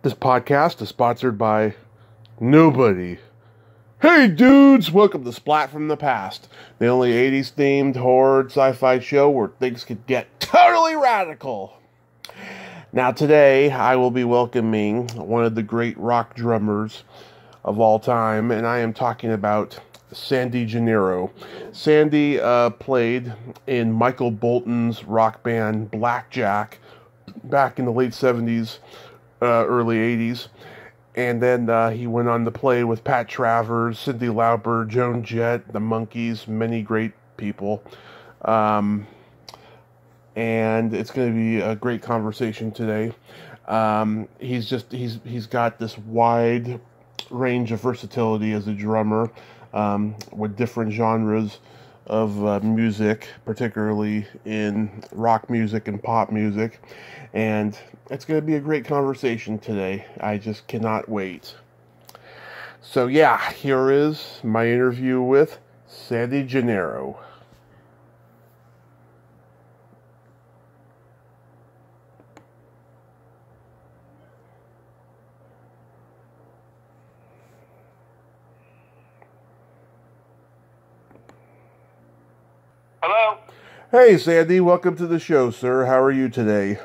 This podcast is sponsored by nobody. Hey dudes, welcome to Splat from the Past, the only 80s themed horror sci fi show where things could get totally radical. Now, today I will be welcoming one of the great rock drummers of all time, and I am talking about Sandy Gennaro. Sandy uh, played in Michael Bolton's rock band Blackjack back in the late 70s, uh, early 80s. And then uh, he went on to play with Pat Travers, Cyndi Lauper, Joan Jett, the Monkees, many great people. Um, and it's going to be a great conversation today. Um, he's just he's he's got this wide range of versatility as a drummer um, with different genres of uh, music, particularly in rock music and pop music. And it's going to be a great conversation today. I just cannot wait. So, yeah, here is my interview with Sandy Gennaro. Hello. Hey, Sandy, welcome to the show, sir. How are you today?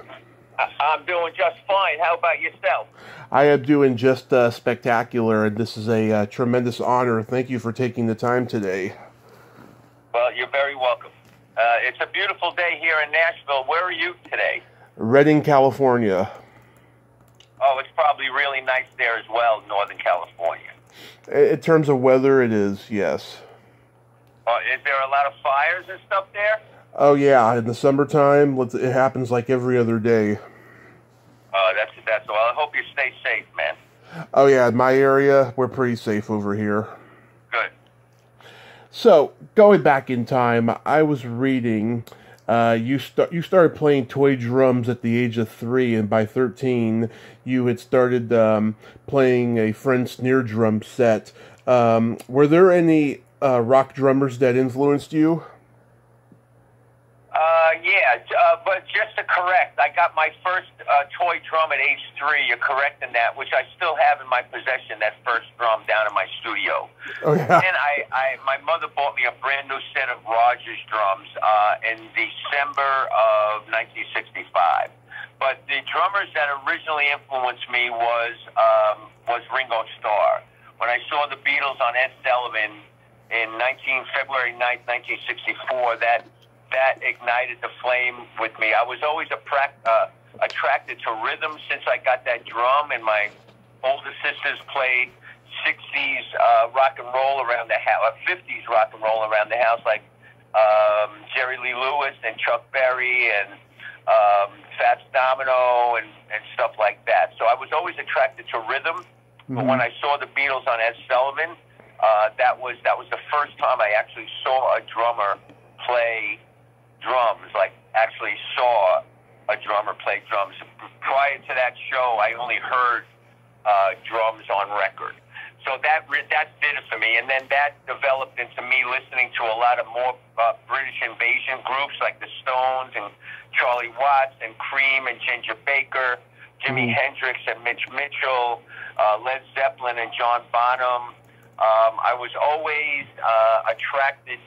I'm doing just fine. How about yourself? I am doing just uh, spectacular, and this is a uh, tremendous honor. Thank you for taking the time today. Well, you're very welcome. Uh, it's a beautiful day here in Nashville. Where are you today? Redding, California. Oh, it's probably really nice there as well, Northern California. In terms of weather, it is, yes. Uh, is there a lot of fires and stuff there? Oh, yeah, in the summertime, it happens like every other day. Uh, that's that's well. I hope you stay safe, man. Oh, yeah, in my area, we're pretty safe over here. Good. So, going back in time, I was reading. Uh, you start. You started playing toy drums at the age of three, and by thirteen, you had started um, playing a French snare drum set. Um, were there any uh, rock drummers that influenced you? Uh, yeah, uh, but just to correct, I got my first uh, toy drum at age three. You're correct in that, which I still have in my possession. That first drum down in my studio. Oh yeah. And I, I, my mother bought me a brand new set of Rogers drums uh, in December of 1965. But the drummers that originally influenced me was um, was Ringo Starr. When I saw the Beatles on Ed Sullivan in 19 February 9th, 1964, that that ignited the flame with me. I was always a prac- uh, attracted to rhythm since I got that drum, and my older sisters played 60s uh, rock and roll around the house, uh, 50s rock and roll around the house, like um, Jerry Lee Lewis and Chuck Berry and um, Fats Domino and, and stuff like that. So I was always attracted to rhythm. But when I saw the Beatles on Ed Sullivan, uh, that was that was the first time I actually saw a drummer play drums. Like actually saw a drummer play drums. Prior to that show, I only heard uh, drums on record. So that re- that did it for me, and then that developed into me listening to a lot of more uh, British invasion groups like the Stones and Charlie Watts and Cream and Ginger Baker, Jimi Hendrix and Mitch Mitchell, uh, Led Zeppelin and John Bonham. Um, I was always uh, attracted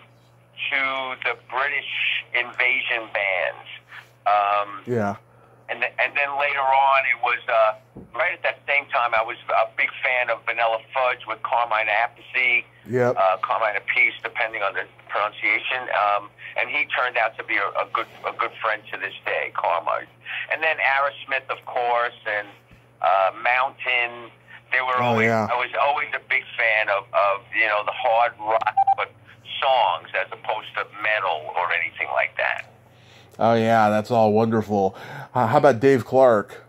to the British invasion bands. Um, Yeah. and th- and then later on, it was uh, right at that same time. I was a big fan of Vanilla Fudge with Carmine Appice, Yep. uh, Carmine Appice, depending on the pronunciation. Um, and he turned out to be a, a good a good friend to this day, Carmine. And then Aerosmith, of course, and uh, Mountain. They were Oh, always. yeah. I was always a big fan of of you know the hard rock, but songs as opposed to metal or anything like that. Oh yeah, that's all wonderful. Uh, how about Dave Clark?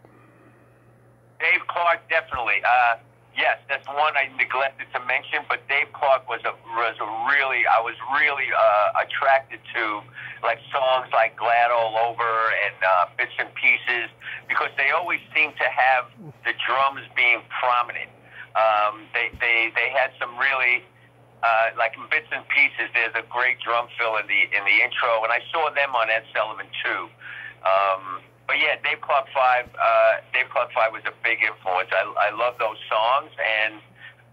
Dave Clark, definitely. Uh, yes, that's one I neglected to mention. But Dave Clark was a was a really I was really uh, attracted to like songs like "Glad All Over" and uh, "Bits and Pieces" because they always seem to have the drums being prominent. Um, they they they had some really uh, like in bits and pieces. There's a great drum fill in the in the intro, and I saw them on Ed Sullivan too. Um, but yeah, Dave Clark Five. Uh, Dave Clark Five was a big influence. I I love those songs, and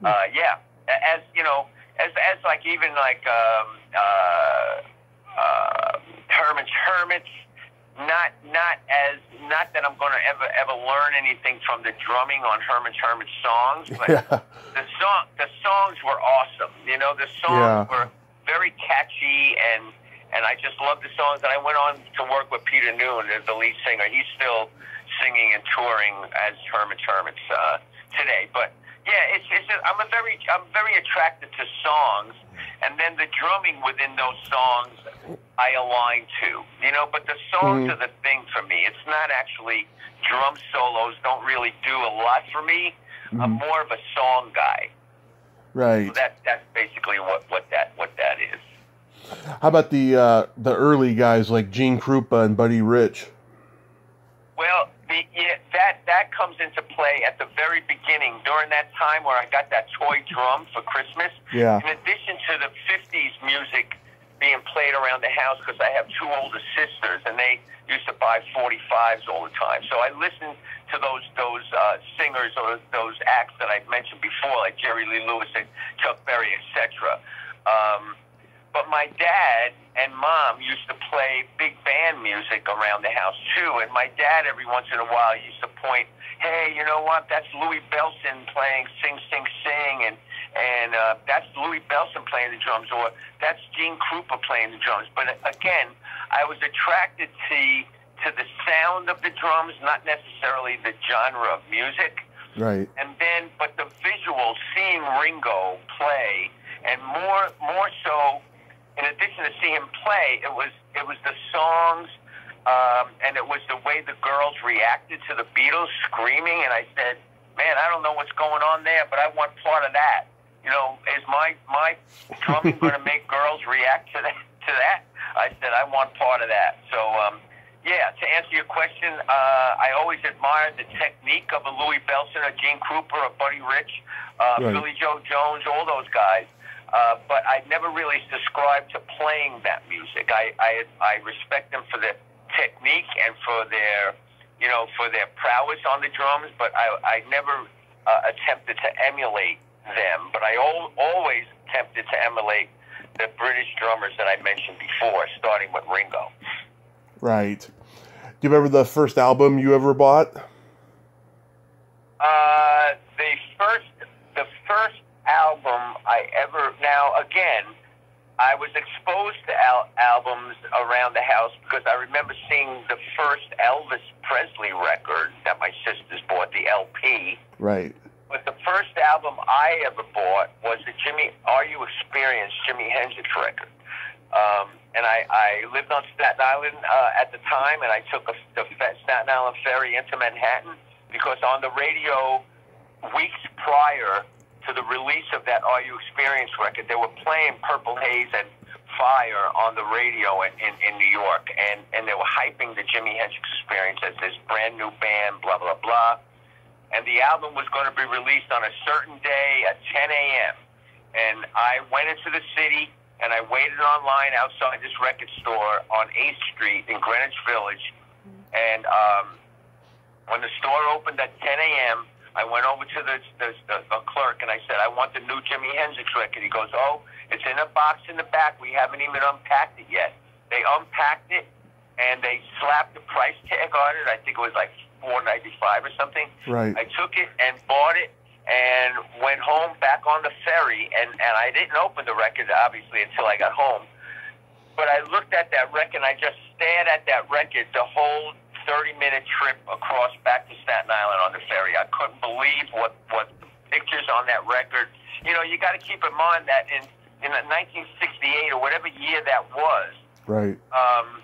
uh, yeah, as you know, as as like even like um, uh, uh, Herman's Hermits. Not not as not that I'm going to ever ever learn anything from the drumming on Herman's Hermits songs, but Yeah. the song the songs were awesome. You know, the songs Yeah. were very catchy and and I just loved the songs. And I went on to work with Peter Noone, the- the lead singer. He's still singing and touring as Herman's Hermits uh, today. But yeah, it's it's I'm a very I'm very attracted to songs, and then the drumming within those songs I align to. You know, but the songs Mhm. are the thing for me. It's not actually drum solos. Don't really do a lot for me. I'm more of a song guy. Right. So that that's basically what what that what that is. How about the uh, the early guys like Gene Krupa and Buddy Rich? Well, the, yeah, that that comes into play at the very beginning during that time where I got that toy drum for Christmas. Yeah. In addition to the '50s music being played around the house, because I have two older sisters and they used to buy 45s all the time. So I listened to those those uh, singers or those acts that I mentioned before, like Jerry Lee Lewis and Chuck Berry, etc. Um, but my dad and mom used to play big band music around the house too. And my dad, every once in a while, used to point, "Hey, you know what? That's Louie Bellson playing Sing Sing Sing," and and uh, that's Louie Bellson playing the drums, or that's Gene Krupa playing the drums. But again, I was attracted to to the sound of the drums, not necessarily the genre of music Right. and then but the visual seeing Ringo play and more more so in addition to seeing him play it was it was the songs um, and it was the way the girls reacted to the Beatles screaming and I said man I don't know what's going on there but I want part of that you know is my my drumming going to make girls react to that to that I said I want part of that so um, yeah, to answer your question, uh, I always admired the technique of a Louie Bellson, a Gene Krupa, a Buddy Rich, uh, Right. Philly Joe Jones, all those guys. Uh, but I never really subscribed to playing that music. I, I I respect them for their technique and for their you know for their prowess on the drums, but I I never uh, attempted to emulate them. But I al- always attempted to emulate the British drummers that I mentioned before, starting with Ringo. Right. Do you remember the first album you ever bought? Uh, the first, the first album I ever. Now, again, I was exposed to al- albums around the house because I remember seeing the first Elvis Presley record that my sisters bought, the LP. Right. But the first album I ever bought was the Jimmy Are You Experienced Jimi Hendrix record. Um, and I, I lived on Staten Island uh, at the time, and I took a, the Staten Island ferry into Manhattan because on the radio weeks prior to the release of that Are You Experienced record, they were playing Purple Haze and Fire on the radio in, in, in New York, and, and they were hyping the Jimi Hendrix experience as this brand new band, blah, blah, blah and the album was going to be released on a certain day at 10 a.m. And I went into the city and I waited online outside this record store on 8th Street in Greenwich Village. And um, when the store opened at 10 a.m., I went over to the, the, the, the clerk and I said, I want the new Jimi Hendrix record. He goes, Oh, it's in a box in the back. We haven't even unpacked it yet. They unpacked it and they slapped the price tag on it. I think it was like four ninety five or something. Right. I took it and bought it and went home back on the ferry and, and I didn't open the record obviously until I got home. But I looked at that record and I just stared at that record the whole thirty minute trip across back to Staten Island on the ferry. I couldn't believe what, what the pictures on that record you know, you gotta keep in mind that in in nineteen sixty eight or whatever year that was, Right. um,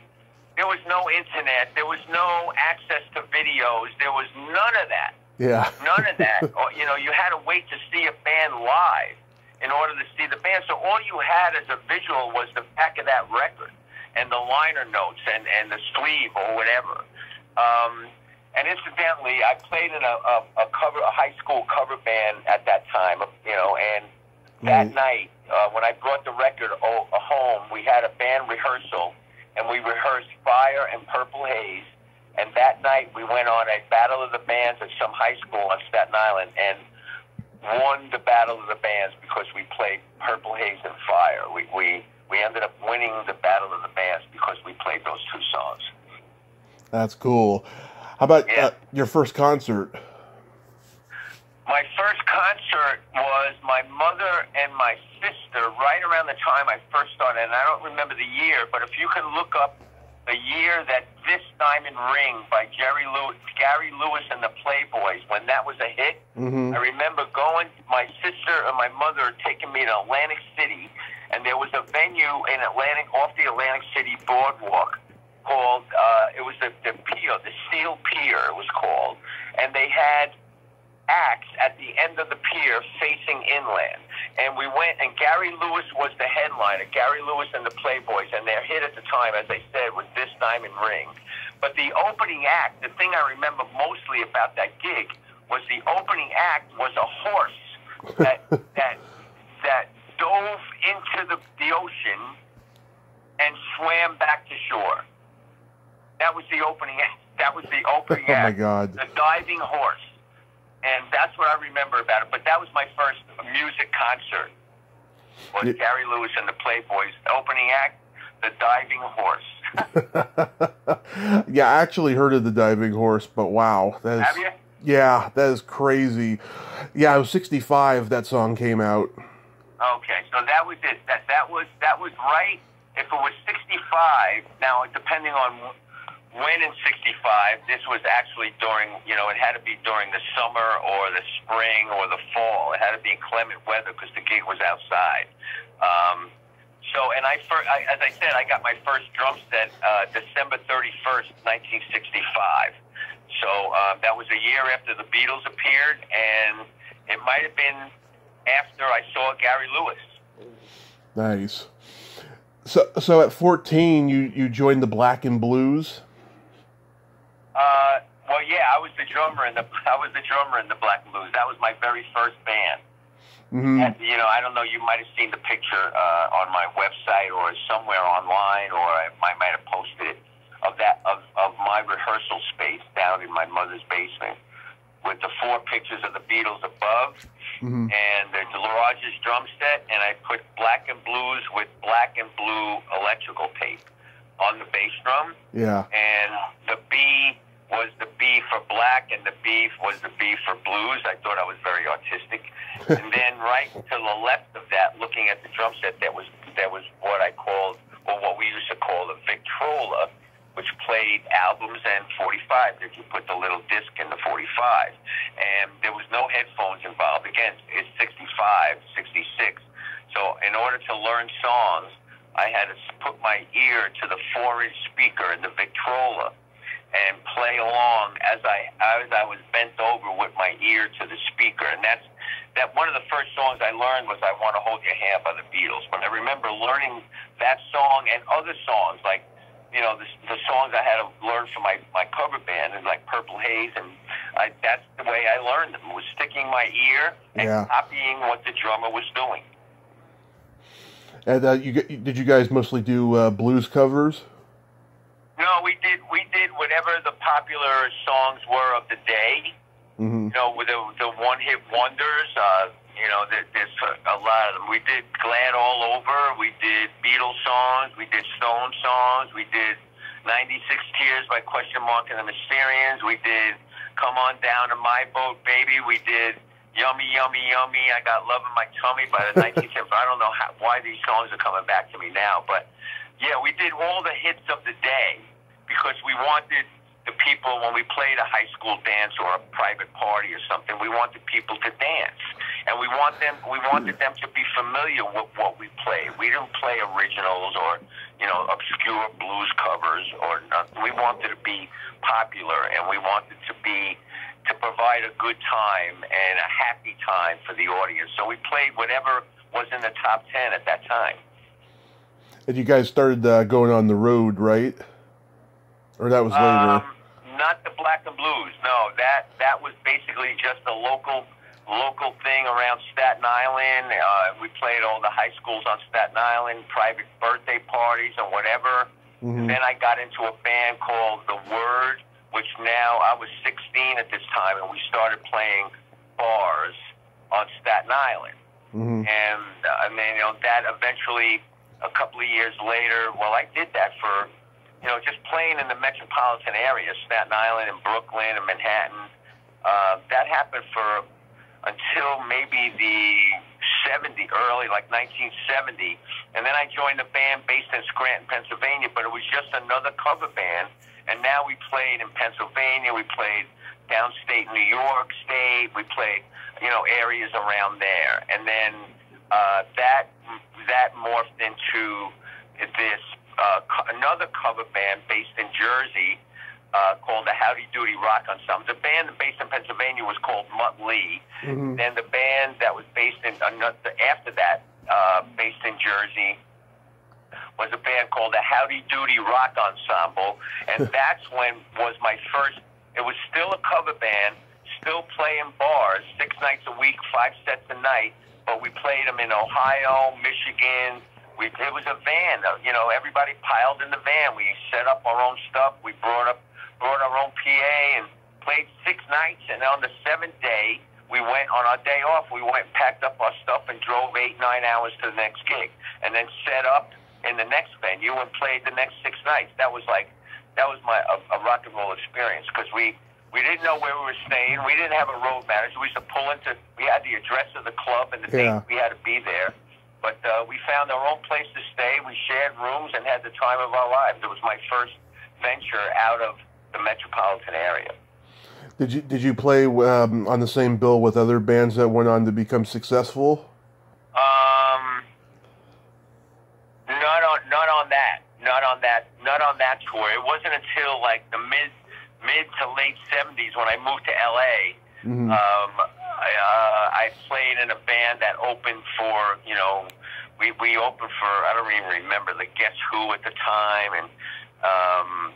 there was no internet, there was no access to videos, there was none of that. Yeah. None of that. or, you know, you had to wait to see a band live in order to see the band. So all you had as a visual was the back of that record and the liner notes and, and the sleeve or whatever. Um, and incidentally, I played in a, a, a cover, a high school cover band at that time. You know, and that Right. night uh, when I brought the record o- home, we had a band rehearsal, and we rehearsed Fire and Purple Haze. And that night we went on a battle of the bands at some high school on Staten Island and won the battle of the bands because we played Purple Haze and Fire. We we we ended up winning the battle of the bands because we played those two songs. That's cool. How about Yeah. uh, your first concert? My first concert was my mother and my right around the time I first started, and I don't remember the year, but if you can look up the year that This Diamond Ring by Jerry Lewis, Gary Lewis and the Playboys, when that was a hit, Mm-hmm. I remember going, my sister and my mother taking me to Atlantic City, and there was a venue in Atlantic, off the Atlantic City boardwalk called, uh, it was the, the pier, the Steel Pier it was called, and they had acts at the end of the pier facing inland. And we went, and Gary Lewis was the headliner, Gary Lewis and the Playboys, and their hit at the time, as I said, was This Diamond Ring. But the opening act, the thing I remember mostly about that gig was the opening act was a horse that that that dove into the, the ocean and swam back to shore. That was the opening act. That was the opening Oh my. God. The diving horse. And that's what I remember about it. But that was my first music concert. Was Yeah. Gary Lewis and the Playboys. Opening act, the diving horse. yeah, I actually heard of the diving horse, but wow, that is Have you? yeah, that is crazy. Yeah, I was 65. That song came out. Okay, so that was it. That that was that was right. If it was 65, now depending on when in 65, this was actually during, you know, it had to be during the summer or the spring or the fall. It had to be inclement weather because the gig was outside. Um, so, and I, fir- I, as I said, I got my first drum set uh, December 31st, 1965. So uh, that was a year after the Beatles appeared, and it might have been after I saw Gary Lewis. Nice. So, so at 14, you you joined the Black and Blues. Uh, well, yeah, I was the drummer in the I was the drummer in the Black Blues. That was my very first band. hmm And, you know, I don't know. You might have seen the picture uh, on my website or somewhere online, or I, I might have posted it of that of, of my rehearsal space down in my mother's basement with the four pictures of the Beatles above hmm and the Rogers drum set, and I put black and blues with black and blue electrical tape on the bass drum Yeah. and the B was the B for black, and the B was the B for blues. I thought I was very artistic. and then right to the left of that, looking at the drum set, that was that was what I called, or what we used to call the Victrola, which played albums and 45. If you put the little disc in the 45, and there was no headphones involved. Again, it's 65, 66. So in order to learn songs, I had to put my ear to the four-inch speaker in the Victrola and play along as I as I was bent over with my ear to the speaker. And that's that one of the first songs I learned was "I Want to Hold Your Hand" by the Beatles. But I remember learning that song and other songs like you know the, the songs I had to learn from my my cover band and like Purple Haze, and I, that's the way I learned them was sticking my ear and Yeah. copying what the drummer was doing. And uh, you did you guys mostly do uh, blues covers? No, we did we did whatever the popular songs were of the day. hmm You know, with the the one hit wonders. Uh, you know, there, there's a, a lot of them. We did Glad All Over. We did Beatles songs. We did Stone songs. We did 96 Tears by Question Mark and the Mysterians. We did Come On Down to My Boat, Baby. We did Yummy, Yummy, Yummy. I Got Love in My Tummy by the 1970s. I don't know how, why these songs are coming back to me now, but yeah, we did all the hits of the day because we wanted the people when we played a high school dance or a private party or something. We wanted people to dance, and we want them. We wanted them to be familiar with what we played. We didn't play originals or you know obscure blues covers or nothing. We wanted to be popular, and we wanted to be to provide a good time and a happy time for the audience. So we played whatever was in the top ten at that time. And you guys started uh, going on the road, right? Or that was later. Um, not the black and blues. No, that that was basically just a local local thing around Staten Island. Uh, we played all the high schools on Staten Island, private birthday parties and whatever. Mhm. Then I got into a band called The Word, which now I was 16 at this time, and we started playing bars on Staten Island. hmm And uh, I mean, you know, that eventually, a couple of years later, well, I did that for, you know, just playing in the metropolitan area, Staten Island and Brooklyn and Manhattan. Uh, that happened for until maybe the 70, early, like 1970. And then I joined a band based in Scranton, Pennsylvania, but it was just another cover band. And now we played in Pennsylvania, we played downstate New York State, we played, you know, areas around there. And then uh, that that morphed into this uh, co- another cover band based in Jersey uh, called the Howdy Doody Rock Ensemble. The band based in Pennsylvania was called Mutt Lee. hmm Then the band that was based in another, after that, uh, based in Jersey, was a band called the Howdy Doody Rock Ensemble, and that's when was my first. It was still a cover band, still playing bars six nights a week, five sets a night, but we played them in Ohio, Michigan. We, it was a van, uh, you know. Everybody piled in the van. We set up our own stuff. We brought up brought our own PA and played six nights. And on the seventh day, we went on our day off. We went packed up our stuff and drove eight nine hours to the next gig, and then set up in the next venue and played the next six nights. That was like that was my a, a rock and roll experience because we we didn't know where we were staying. We didn't have a road manager. We used to pull into. We had the address of the club and the Yeah. date we had to be there. But uh, we found our own place to stay. We shared rooms and had the time of our lives. It was my first venture out of the metropolitan area. Did you did you play um, on the same bill with other bands that went on to become successful? Um, not on that, not on that, not on that tour. It wasn't until like the mid mid to late seventies when I moved to L.A. hmm Um, I, uh, I played in a band that opened for you know we we opened for I don't even remember the Guess Who at the time and um,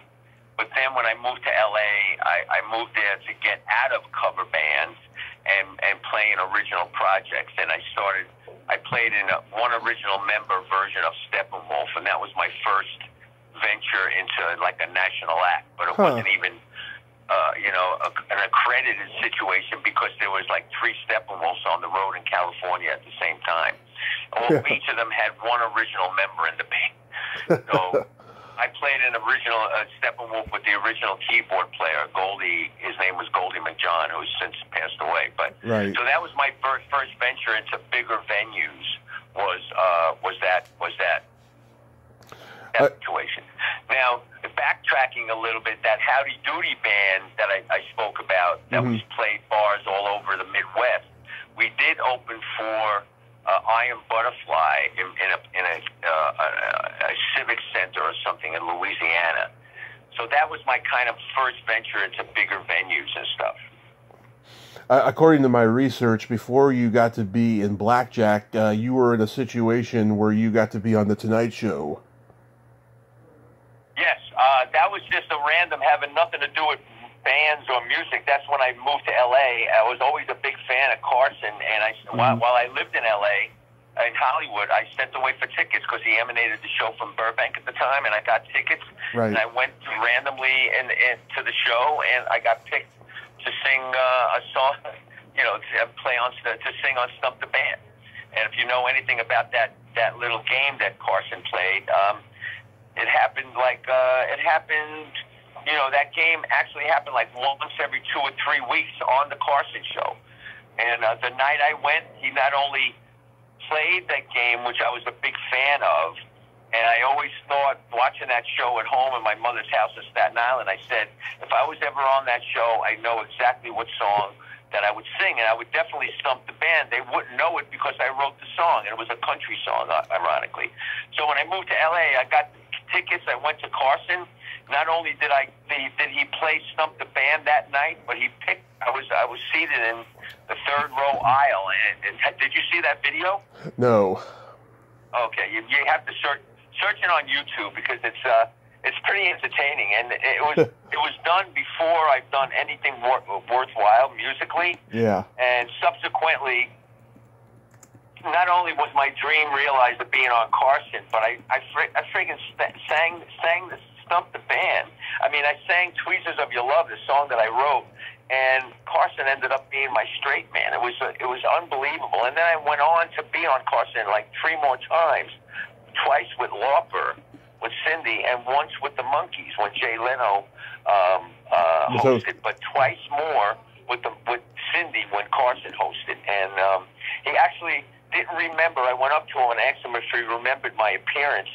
but then when I moved to LA I, I moved there to get out of cover bands and and playing original projects and I started I played in a, one original member version of Steppenwolf and that was my first venture into like a national act but it Huh. wasn't even uh, you know, a, an accredited situation because there was like three Steppenwolfs on the road in California at the same time. All, Yeah. Each of them had one original member in the band. So I played an original uh, Steppenwolf with the original keyboard player, Goldie. His name was Goldie McJohn, who's since passed away. But Right. so that was my first first venture into bigger venues. Was uh, was that was that that Uh, situation? Now backtracking a little bit, that Howdy Doody band that I, I spoke about that Mhm. was played bars all over the Midwest. We did open for uh, Iron Butterfly in, in a in a, uh, a, a civic center or something in Louisiana. So that was my kind of first venture into bigger venues and stuff. Uh, according to my research, before you got to be in Blackjack, uh, you were in a situation where you got to be on the Tonight Show. Yes, uh, that was just a random, having nothing to do with bands or music. That's when I moved to LA. I was always a big fan of Carson, and I while, Mhm. while I lived in LA, in Hollywood, I sent away for tickets because he emanated the show from Burbank at the time, and I got tickets. Right. And I went randomly in, in to the show, and I got picked to sing uh, a song, you know, to play on to sing on Stump the Band. And if you know anything about that that little game that Carson played, um, it happened like uh, it happened. You know, that game actually happened like once every two or three weeks on the Carson show. And uh, the night I went, he not only played that game, which I was a big fan of, and I always thought watching that show at home in my mother's house in Staten Island, I said, if I was ever on that show, I know exactly what song that I would sing, and I would definitely stump the band. They wouldn't know it because I wrote the song, and it was a country song, uh, ironically. So when I moved to LA, I got tickets. I went to Carson. Not only did I did he play stump the band that night, but he picked. I was I was seated in the third row aisle, and, and did you see that video? No. Okay, you, you have to search search it on YouTube because it's uh it's pretty entertaining, and it was it was done before I've done anything wor- worthwhile musically, Yeah. and subsequently. Not only was my dream realized of being on Carson, but I I, fr- I freaking st- sang sang the stumped the band. I mean, I sang "Tweezers of Your Love," the song that I wrote, and Carson ended up being my straight man. It was it was unbelievable. And then I went on to be on Carson like three more times, twice with Lauper, with Cyndi, and once with the Monkees when Jay Leno um, uh, hosted, but twice more with the with Cyndi when Carson hosted. And um, he actually didn't remember. I went up to him and asked him if he remembered my appearance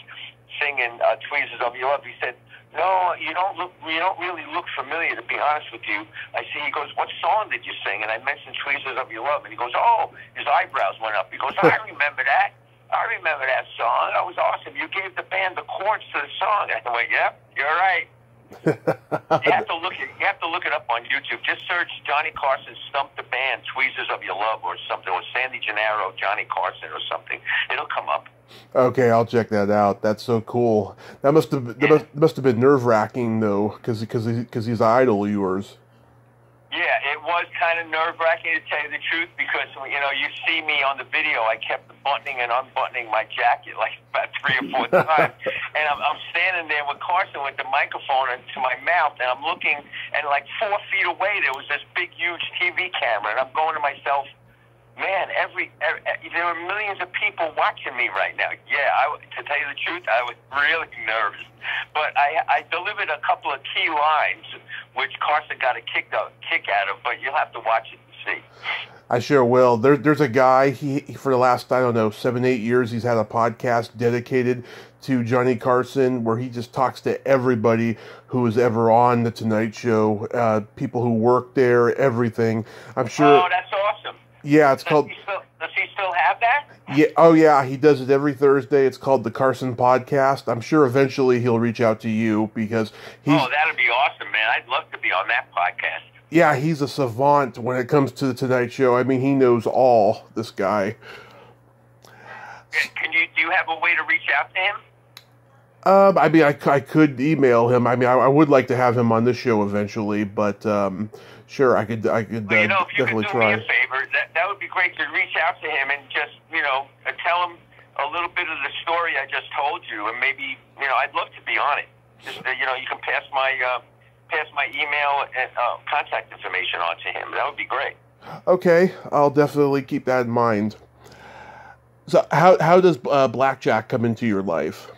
singing uh, "Tweezers of Your Love." He said no, you don't look. You don't really look familiar, to be honest with you. I see. He goes, "What song did you sing?" And I mentioned "Tweezers of Your Love," and he goes, "Oh." His eyebrows went up. He goes, "I remember that. I remember that song. That was awesome. You gave the band the chords to the song." And I went, "Yep, you're right." you have to look it. You have to look it up on YouTube. Just search Johnny Carson "Stump the Band," "Tweezers of Your Love" or something, or Sandy Gennaro, Johnny Carson, or something. It'll come up. Okay, I'll check that out. That's so cool. That must have that must, must have been nerve wracking though, because because because he's an idol of yours. Yeah, it was kind of nerve wracking to tell you the truth because you know you see me on the video. I kept buttoning and unbuttoning my jacket like about three or four times, and I'm, I'm standing there with Carson with the microphone into my mouth, and I'm looking, and like four feet away there was this big, huge TV camera, and I'm going to myself, man, every, every there are millions of people watching me right now. Yeah, I, to tell you the truth, I was really nervous, but I, I delivered a couple of key lines, which Carson got a kick out, kick out of. But you'll have to watch it and see. I sure will. There, there's a guy. He for the last I don't know seven eight years he's had a podcast dedicated to Johnny Carson where he just talks to everybody who was ever on the Tonight Show, uh, people who work there, everything. I'm sure. Oh, that's awesome. Yeah, it's does called. He still, does he still have that? Yeah. Oh, yeah. He does it every Thursday. It's called the Carson Podcast. I'm sure eventually he'll reach out to you because he's. Oh, that'd be awesome, man! I'd love to be on that podcast. Yeah, he's a savant when it comes to the Tonight Show. I mean, he knows all. This guy. Can you do you have a way to reach out to him? Um, I mean, I, I could email him. I mean, I, I would like to have him on this show eventually, but um, sure, I could I could Well, you uh, know, if you definitely could do try. me a favor, that that would be great to reach out to him and just you know uh, tell him a little bit of the story I just told you, and maybe you know I'd love to be on it. Just uh, you know, you can pass my uh, pass my email and uh, contact information on to him. That would be great. Okay, I'll definitely keep that in mind. So, how how does uh, blackjack come into your life?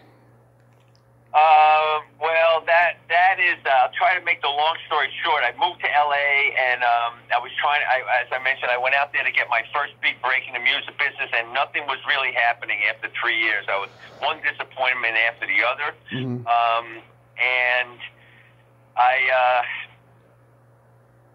Uh, well, that that is. Uh, I'll try to make the long story short. I moved to LA, and um, I was trying. I, as I mentioned, I went out there to get my first big break in the music business, and nothing was really happening after three years. I was one disappointment after the other, Mhm. um, and I. Uh,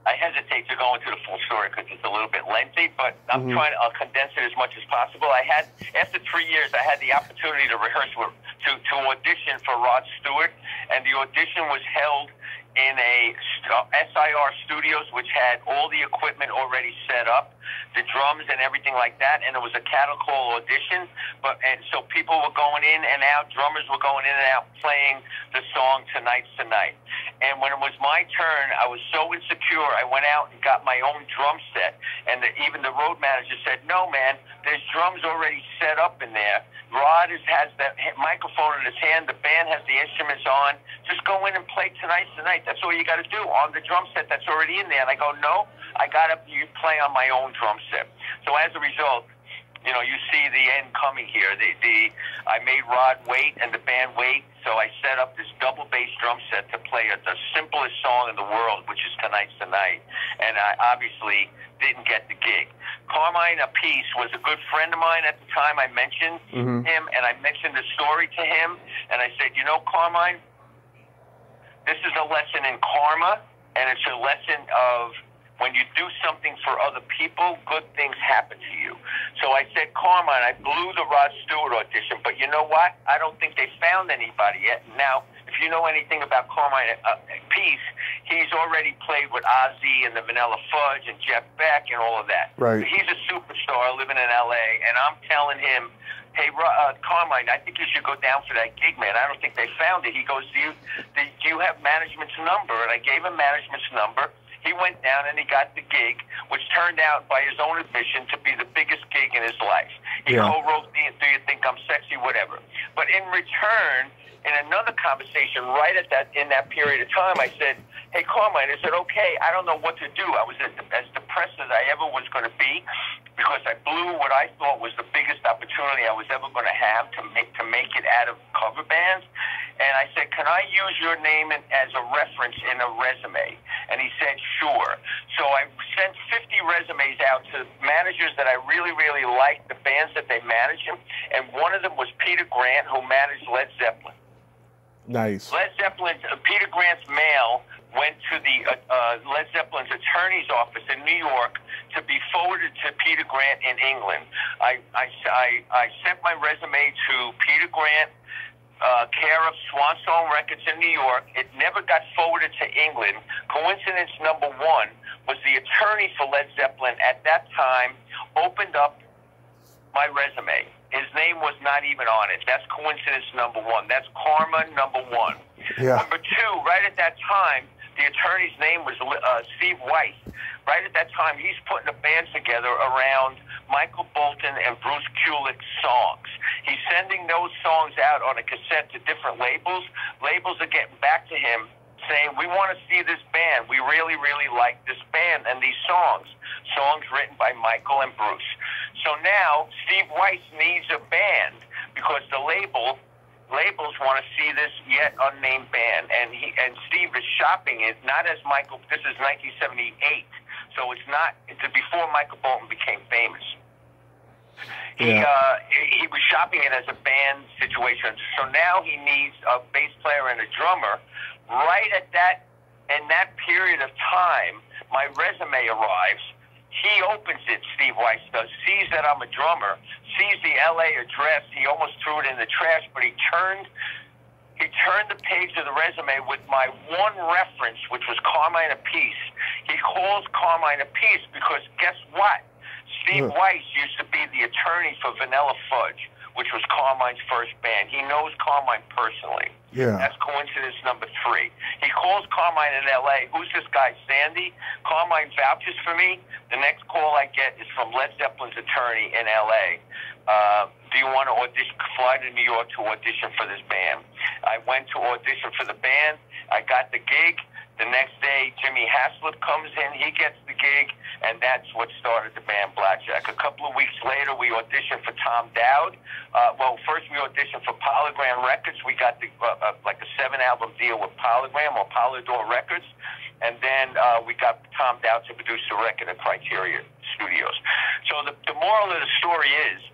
I hesitate to go into the full story because it's a little bit lengthy, but I'm Mhm. trying to I'll condense it as much as possible. I had after three years, I had the opportunity to rehearse with, to to audition for Rod Stewart, and the audition was held in a st- SIR Studios, which had all the equipment already set up, the drums and everything like that, and it was a cattle call audition. But and so people were going in and out, drummers were going in and out, playing the song "Tonight's Tonight." And when it was my turn, I was so insecure. I went out and got my own drum set, and the, even the road manager said, "No, man, there's drums already set up in there. Rod is, has that microphone in his hand. The band has the instruments on. Just go in and play tonight's tonight. That's all you got to do on the drum set that's already in there." And I go, "No, I got to play on my own drum set." So as a result, you know, you see the end coming here. The the I made Rod wait and the band wait, so I set up this double bass drum set to play the simplest song in the world, which is Tonight's the Night. And I obviously didn't get the gig. Carmine Appice was a good friend of mine at the time. I mentioned Mhm. him, and I mentioned the story to him, and I said, you know, Carmine, this is a lesson in karma, and it's a lesson of when you do something for other people, good things happen to you. So I said, Carmine, I blew the Rod Stewart audition, but you know what? I don't think they found anybody yet. Now, if you know anything about Carmine uh, Peace, he's already played with Ozzy and the Vanilla Fudge and Jeff Beck and all of that. Right. He's a superstar living in L.A., and I'm telling him, hey, uh, Carmine, I think you should go down for that gig, man. I don't think they found it. He goes, do you, do you have management's number? And I gave him management's number. He went down and he got the gig, which turned out, by his own admission, to be the biggest gig in his life. He Yeah. co-wrote the "Do You Think I'm Sexy?" whatever. But in return, in another conversation right at that in that period of time, I said, "Hey, Carmine, is it okay? I don't know what to do. I was as, depressed as I ever was going to be because I blew what I thought was the biggest opportunity I was ever going to have to make to make it out of cover bands." And I said, "Can I use your name as a reference in a resume?" And he said, "Sure." So I sent 50 resumes out to managers that I really, really liked, the bands that they managed, and one of them was Peter Grant, who managed Led Zeppelin. Nice. Led Zeppelin's uh, Peter Grant's mail went to the uh, uh, Led Zeppelin's attorney's office in New York to be forwarded to Peter Grant in England. I I, I, I sent my resume to Peter Grant. Uh, care of Swan Song Records in New York. It never got forwarded to England. Coincidence number one was the attorney for Led Zeppelin at that time opened up my resume. His name was not even on it. That's coincidence number one. That's karma number one. Yeah. Number two, right at that time, the attorney's name was uh, Steve Weiss. Right at that time, he's putting a band together around Michael Bolton and Bruce Kulick's songs. He's sending those songs out on a cassette to different labels. Labels are getting back to him saying, We want to see this band. We really, really like this band and these songs. Songs written by Michael and Bruce. So now Steve Weiss needs a band because the label labels want to see this yet unnamed band, and he and Steve is shopping it not as Michael. This is 1978, so it's not. It's before Michael Bolton became famous. He Yeah. uh, he was shopping it as a band situation. So now he needs a bass player and a drummer. Right at that in that period of time, my resume arrives. He opens it, Steve Weiss does, sees that I'm a drummer, sees the LA address. He almost threw it in the trash, but he turned he turned the page of the resume with my one reference, which was Carmine Appice. He calls Carmine Appice because guess what? Steve Huh. Weiss used to be the attorney for Vanilla Fudge, which was Carmine's first band. He knows Carmine personally. Yeah. That's coincidence number three. He calls Carmine in L.A. Who's this guy, Sandy? Carmine vouches for me. The next call I get is from Led Zeppelin's attorney in L.A. Uh, do you want to audition, fly to New York to audition for this band? I went to audition for the band. I got the gig. The next day, Jimmy Haslip comes in. He gets the gig, and that's what started the band Blackjack. A couple of weeks later, we auditioned for Tom Dowd. Uh, well, first we auditioned for Polygram Records. We got the uh, uh, like a seven-album deal with Polygram or Polydor Records, and then uh, we got Tom Dowd to produce the record at Criteria Studios. So the, the moral of the story is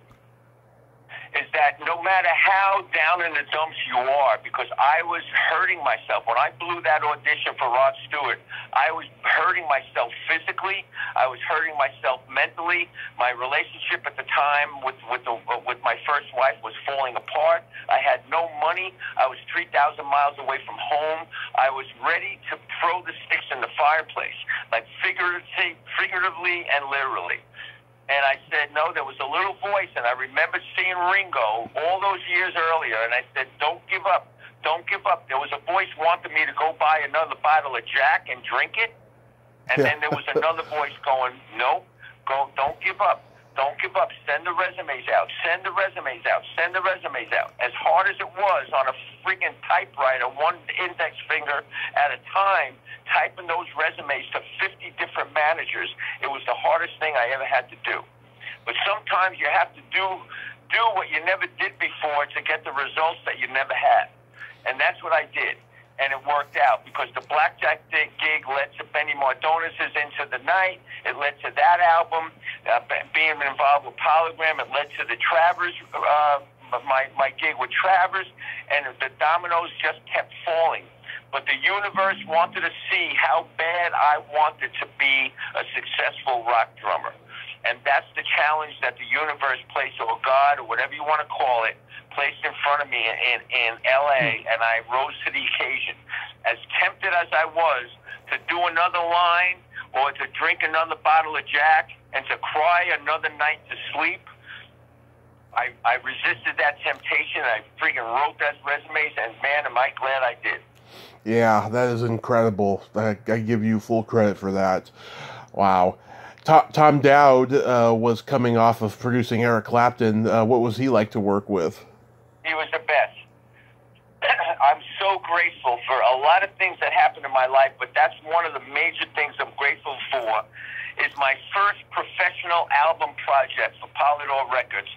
is that no matter how down in the dumps you are, because I was hurting myself when I blew that audition for Rod Stewart, I was hurting myself physically. I was hurting myself mentally. My relationship at the time with with the with my first wife was falling apart. I had no money. I was three thousand miles away from home. I was ready to throw the sticks in the fireplace, like figuratively, figuratively and literally. And I said, no, there was a little voice, and I remember seeing Ringo all those years earlier, and I said, don't give up. Don't give up. There was a voice wanting me to go buy another bottle of Jack and drink it. And Yeah. then there was another voice going, no, go, don't give up. Don't give up. Send the resumes out. Send the resumes out. Send the resumes out. As hard as it was on a freaking typewriter, one index finger at a time, typing those resumes to 50 different managers, it was the hardest thing I ever had to do. But sometimes you have to do do what you never did before to get the results that you never had. And that's what I did. And it worked out because the Blackjack gig led to Benny Mardones' Into the Night. It led to that album. Uh, being involved with Polygram, it led to the Travers, uh, my, my gig with Travers. And the dominoes just kept falling. But the universe wanted to see how bad I wanted to be a successful rock drummer. And that's the challenge that the universe placed, or God, or whatever you want to call it, placed in front of me in, in LA, and I rose to the occasion. As tempted as I was to do another line, or to drink another bottle of Jack, and to cry another night to sleep, I, I resisted that temptation. I freaking wrote that resumes, and man, am I glad I did. Yeah, that is incredible. I, I give you full credit for that. Wow. Tom, Tom Dowd uh, was coming off of producing Eric Clapton. Uh, what was he like to work with? He was the best. I'm so grateful for a lot of things that happened in my life, but that's one of the major things I'm grateful for. Is my first professional album project for Polydor Records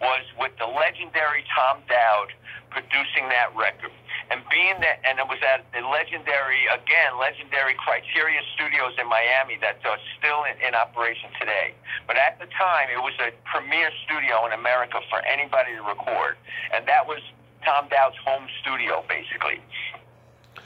was with the legendary Tom Dowd producing that record. And being that, and it was at the legendary, again, legendary Criteria Studios in Miami that are still in, in operation today. But at the time, it was a premier studio in America for anybody to record. And that was Tom Dowd's home studio, basically.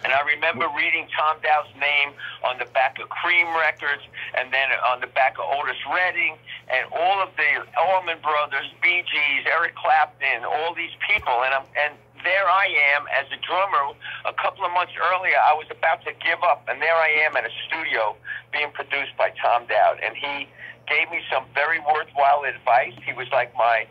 And I remember reading Tom Dowd's name on the back of Cream Records and then on the back of Otis Redding and all of the Allman Brothers, Bee Gees, Eric Clapton, all these people. And, I'm, and there I am as a drummer. A couple of months earlier, I was about to give up, and there I am in a studio being produced by Tom Dowd. And he gave me some very worthwhile advice. He was like my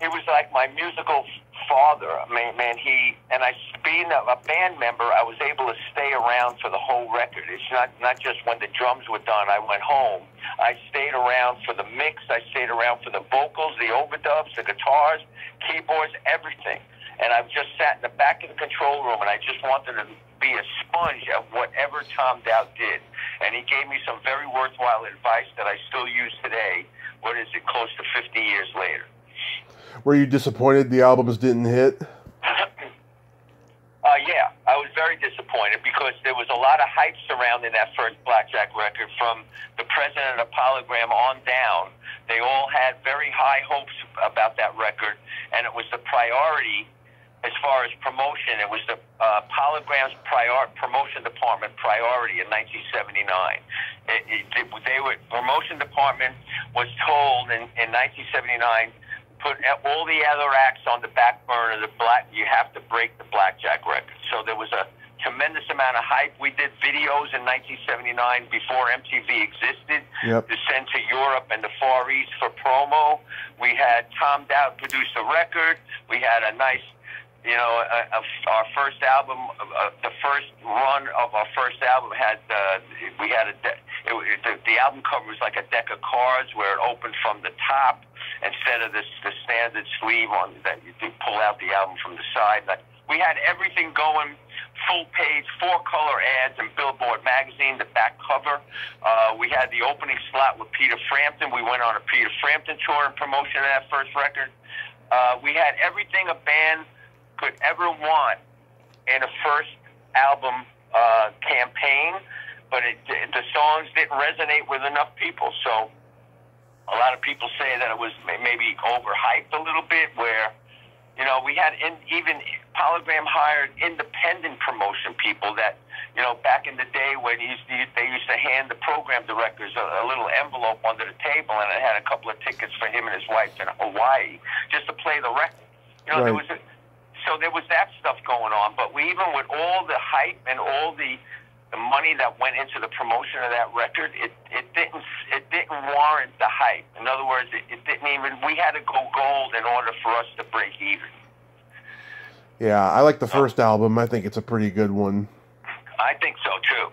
he was like my musical father. I mean, man, he and I, being a, a band member, I was able to stay around for the whole record. It's not not just when the drums were done. I went home. I stayed around for the mix. I stayed around for the vocals, the overdubs, the guitars, keyboards, everything. And I just sat in the back of the control room, and I just wanted to be a sponge of whatever Tom Dowd did. And he gave me some very worthwhile advice that I still use today. What is it, close to 50 years later? Were you disappointed the albums didn't hit? Uh, yeah, I was very disappointed because there was a lot of hype surrounding that first Blackjack record from the president of Polygram on down. They all had very high hopes about that record, and it was the priority as far as promotion. It was the uh, Polygram's prior promotion department priority in 1979. It, it, they were promotion department was told in, in 1979 put all the other acts on the back burner. The black, you have to break the blackjack record. So there was a tremendous amount of hype. We did videos in 1979 before MTV existed Yep. to send to Europe and the Far East for promo. We had Tom Dowd produce a record. We had a nice, you know, a, our first album, uh, the first run of our first album had uh, we had a de- it, it, the, the album cover was like a deck of cards where it opened from the top instead of this the standard sleeve on that you pull out the album from the side. Like we had everything going full page, four color ads in Billboard magazine, the back cover. Uh, we had the opening slot with Peter Frampton. We went on a Peter Frampton tour in promotion of that first record. Uh, we had everything a band could ever want in a first album uh, campaign, but it, the songs didn't resonate with enough people. So a lot of people say that it was maybe overhyped a little bit, where you know we had in, even Polygram hired independent promotion people that you know back in the day when he used to, they used to hand the program directors a, a little envelope under the table, and it had a couple of tickets for him and his wife in Hawaii just to play the record. You know, there was Right. a, so there was that stuff going on. But we even with all the hype and all the the money that went into the promotion of that record, it, it didn't it didn't warrant the hype. In other words, it, it didn't even. We had to go gold in order for us to break even. Yeah, I like the first album. I think it's a pretty good one. I think so too.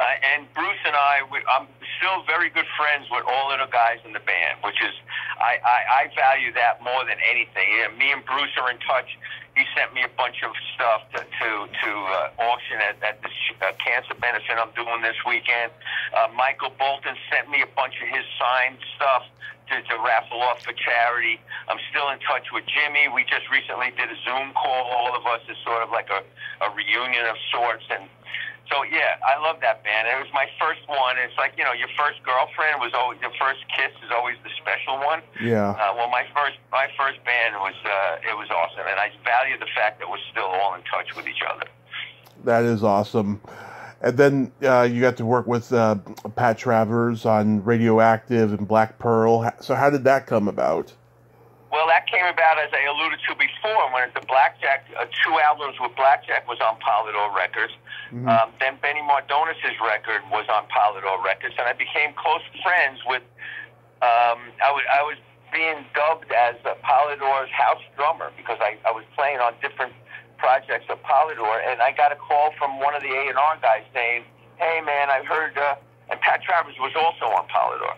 Uh, and Bruce and I, we, I'm still very good friends with all of the guys in the band, which is I, I, I value that more than anything. Yeah, me and Bruce are in touch. He sent me a bunch of stuff to to, to uh, auction at, at the uh, cancer benefit I'm doing this weekend. Uh, Michael Bolton sent me a bunch of his signed stuff to, to raffle off for charity. I'm still in touch with Jimmy. We just recently did a Zoom call, all of us, as sort of like a, a reunion of sorts. And so, yeah, I love that band. It was my first one. It's like, you know, your first girlfriend was always, your first kiss is always the special one. Yeah. Uh, well, my first my first band was uh, it was awesome, and I value the fact that we're still all in touch with each other. That is awesome. And then uh, you got to work with uh, Pat Travers on Radioactive and Black Pearl. So how did that come about? Well, that came about as I alluded to before when the Blackjack uh, two albums with Blackjack was on Polydor Records. Mhm. Um, then Benny Mardones's record was on Polydor Records, and I became close friends with. Um, I was I was being dubbed as uh, Polydor's house drummer because I, I was playing on different projects of Polydor, and I got a call from one of the A and R guys saying, "Hey, man, I heard." Uh, and Pat Travers was also on Polydor.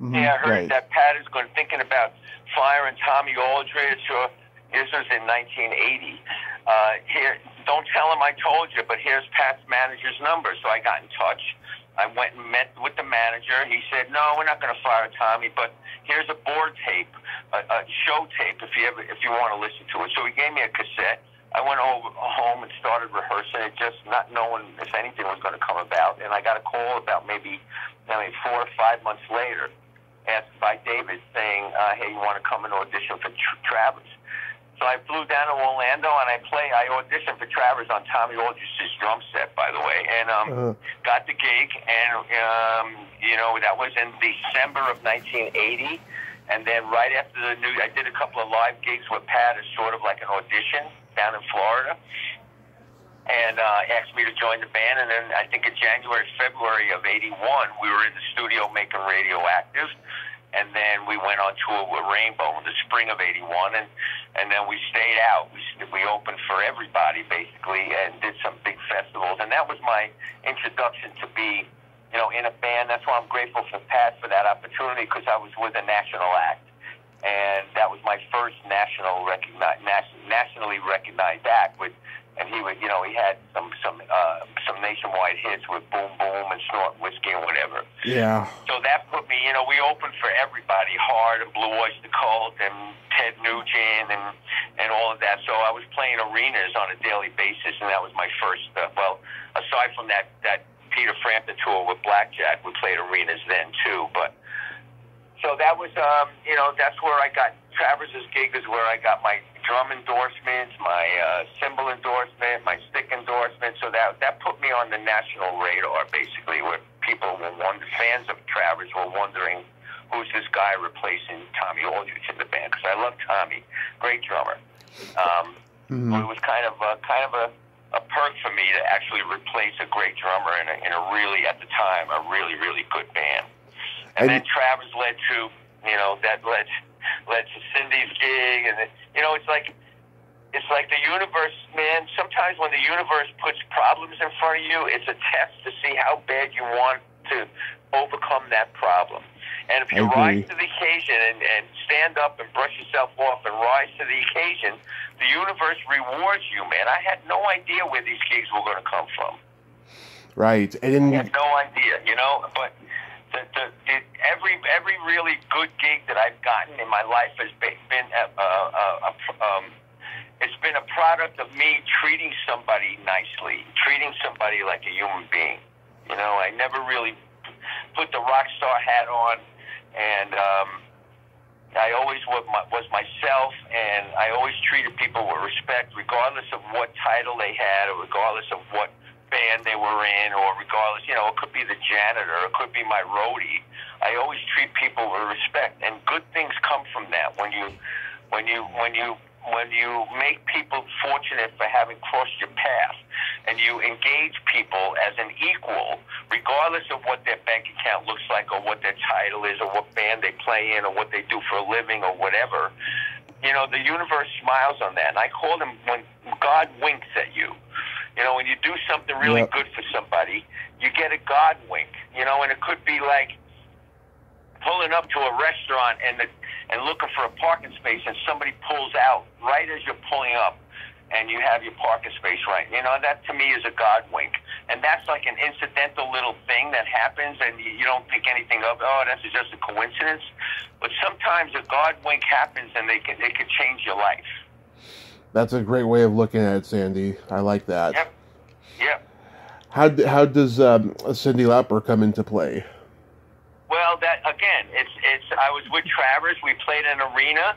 Mhm, Yeah, I heard right. that Pat is going thinking about firing Tommy Aldridge, or this was in 1980. uh, here, don't tell him I told you, but here's Pat's manager's number. So I got in touch. I went and met with the manager. He said, "No, we're not going to fire Tommy, but here's a board tape, a, a show tape, if you ever, if you want to listen to it." So he gave me a cassette. I went over home and started rehearsing it, just not knowing if anything was going to come about. And I got a call about maybe, I mean, four or five months later, asked by David saying, uh, "Hey, you want to come and audition for Tr- Travers?" So I flew down to Orlando and I play. I auditioned for Travers on Tommy Aldridge's drum set, by the way, and um, Uh-huh. got the gig. And um, you know that was in December of 1980. And then right after the new, I did a couple of live gigs with Pat as sort of like an audition down in Florida. And uh, asked me to join the band. And then I think in January, February of '81, we were in the studio making Radioactive and then we went on tour with Rainbow in the spring of '81, and and then we stayed out. We we opened for everybody basically, and did some big festivals, and that was my introduction to be, you know, in a band. That's why I'm grateful for Pat for that opportunity because I was with a national act, and that was my first national recognized nationally recognized act with. And he would, you know, he had some some uh, some nationwide hits with Boom Boom and Snort Whiskey and whatever. Yeah. So that put me, you know, we opened for everybody, Heart and Blue Oyster Cult and Ted Nugent and and all of that. So I was playing arenas on a daily basis, and that was my first. Uh, well, aside from that that Peter Frampton tour with Blackjack, we played arenas then too. But so that was, um, you know, that's where I got Travers's gig is where I got my drum endorsements, my uh, cymbal endorsement, my stick endorsement. So that that put me on the national radar, basically, where people were wonder, fans of Travers were wondering who's this guy replacing Tommy Aldridge in the band because I love Tommy, great drummer. Um, Mhm. It was kind of a, kind of a, a perk for me to actually replace a great drummer in a, in a really at the time a really really good band. And, And- then Travers led to you know that led led to Cyndi's gig, and it, you know it's like it's like the universe, man. Sometimes when the universe puts problems in front of you, it's a test to see how bad you want to overcome that problem. And if you rise to the occasion and, and stand up and brush yourself off and rise to the occasion, the universe rewards you, man. I had no idea where these gigs were going to come from. Right. And I had no idea, you know. But the, the, the, every every really good gig that I've gotten in my life has been, a, a, a, a, um, it's been a product of me treating somebody nicely, treating somebody like a human being. You know, I never really put the rock star hat on, and um, I always was, my, was myself, and I always treated people with respect, regardless of what title they had, or regardless of what band they were in, or regardless, you know, it could be the janitor, it could be my roadie. I always treat people with respect, and good things come from that when you, when you, when you when you make people fortunate for having crossed your path and you engage people as an equal, regardless of what their bank account looks like or what their title is or what band they play in or what they do for a living or whatever, you know, the universe smiles on that. And I call them when God winks at you. You know, when you do something really Yep. good for somebody, you get a God wink. You know, and it could be like pulling up to a restaurant and the, and looking for a parking space, and somebody pulls out right as you're pulling up, and you have your parking space right. You know, that to me is a God wink, and that's like an incidental little thing that happens, and you, you don't think anything of. Oh, that's just a coincidence. But sometimes a God wink happens, and they can it can change your life. That's a great way of looking at it, Sandy. I like that. Yep. Yep. How, how does um, Cyndi Lauper come into play? Well, that again, it's it's. I was with Travers. We played an arena.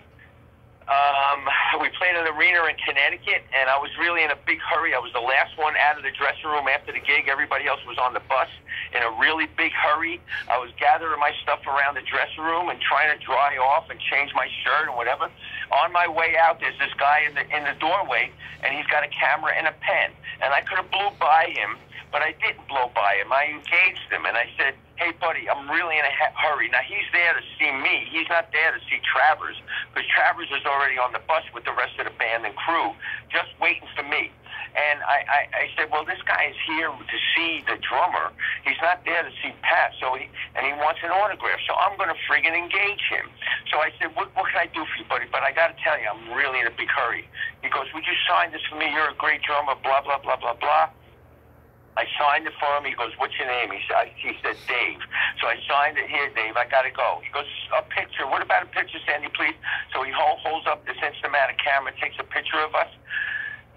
Um, we played an arena in Connecticut, and I was really in a big hurry. I was the last one out of the dressing room after the gig. Everybody else was on the bus in a really big hurry. I was gathering my stuff around the dressing room and trying to dry off and change my shirt and whatever. On my way out, there's this guy in the in the doorway, and he's got a camera and a pen. And I could have blew by him, but I didn't blow by him. I engaged him, and I said, "Hey, buddy, I'm really in a hurry." Now he's there to see me. He's not there to see Travers because Travers is already on the bus with the rest of the band and crew, just waiting for me. And I, I, I said, well, this guy is here to see the drummer. He's not there to see Pat. So he and he wants an autograph. So I'm going to friggin' engage him. So I said, what, what can I do for you, buddy? But I got to tell you, I'm really in a big hurry. He goes, would you sign this for me? You're a great drummer, blah, blah, blah, blah, blah. I signed it for him. He goes, what's your name? He said, he said, Dave. So I signed it. Here, Dave, I got to go. He goes, a picture. What about a picture, Sandy, please? So he hold, holds up this Instamatic camera, takes a picture of us.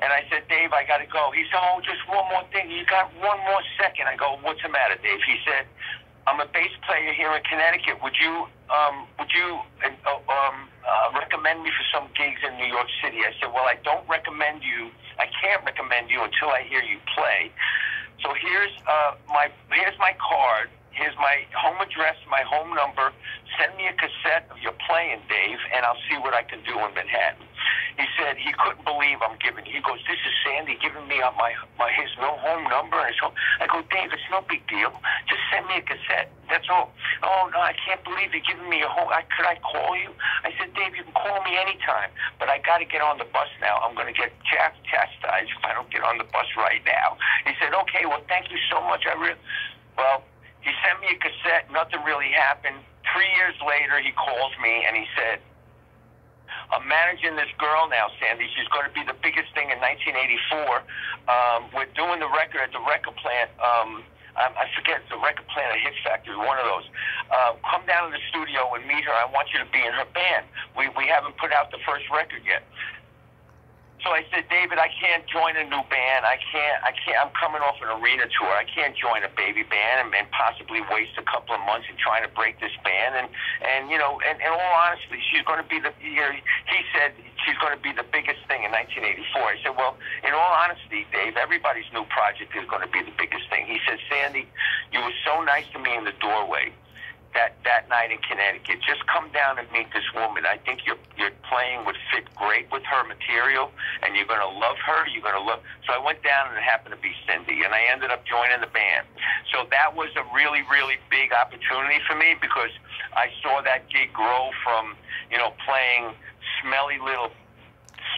And I said, Dave, I got to go. He said, oh, just one more thing. You got one more second. I go, what's the matter, Dave? He said, I'm a bass player here in Connecticut. Would you um, would you uh, um, uh, recommend me for some gigs in New York City? I said, well, I don't recommend you. I can't recommend you until I hear you play. So here's uh, my here's my card. Here's my home address, my home number. Send me a cassette of your playing, Dave, and I'll see what I can do in Manhattan. He said he couldn't believe I'm giving. He goes, "This is Sandy giving me up my my his no home number." And so I go, "Dave, it's no big deal. Just send me a cassette. That's all." Oh no, I can't believe you're giving me a home. I, could I call you? I said, "Dave, you can call me anytime, but I got to get on the bus now. I'm going to get chastised if I don't get on the bus right now." He said, "Okay, well, thank you so much. I really well." He sent me a cassette. Nothing really happened. Three years later, he calls me and he said, I'm managing this girl now, Sandy. She's going to be the biggest thing in 1984. Um, we're doing the record at the record plant. Um, I, forget the record plant at Hit Factory, one of those. Uh, come down to the studio and meet her. I want you to be in her band. We we haven't put out the first record yet. So I said, David, I can't join a new band. I can't. I can't. I'm coming off an arena tour. I can't join a baby band and, and possibly waste a couple of months in trying to break this band. And and you know, and in all honesty, she's going to be the. You know, he said she's going to be the biggest thing in 1984. I said, well, in all honesty, Dave, everybody's new project is going to be the biggest thing. He said, Sandy, you were so nice to me in the doorway that that night in Connecticut. Just come down and meet this woman. I think your your playing would fit great with her material, and you're gonna love her. You're gonna love. So I went down, and it happened to be Cyndi, and I ended up joining the band. So that was a really really big opportunity for me because I saw that gig grow from you know playing smelly little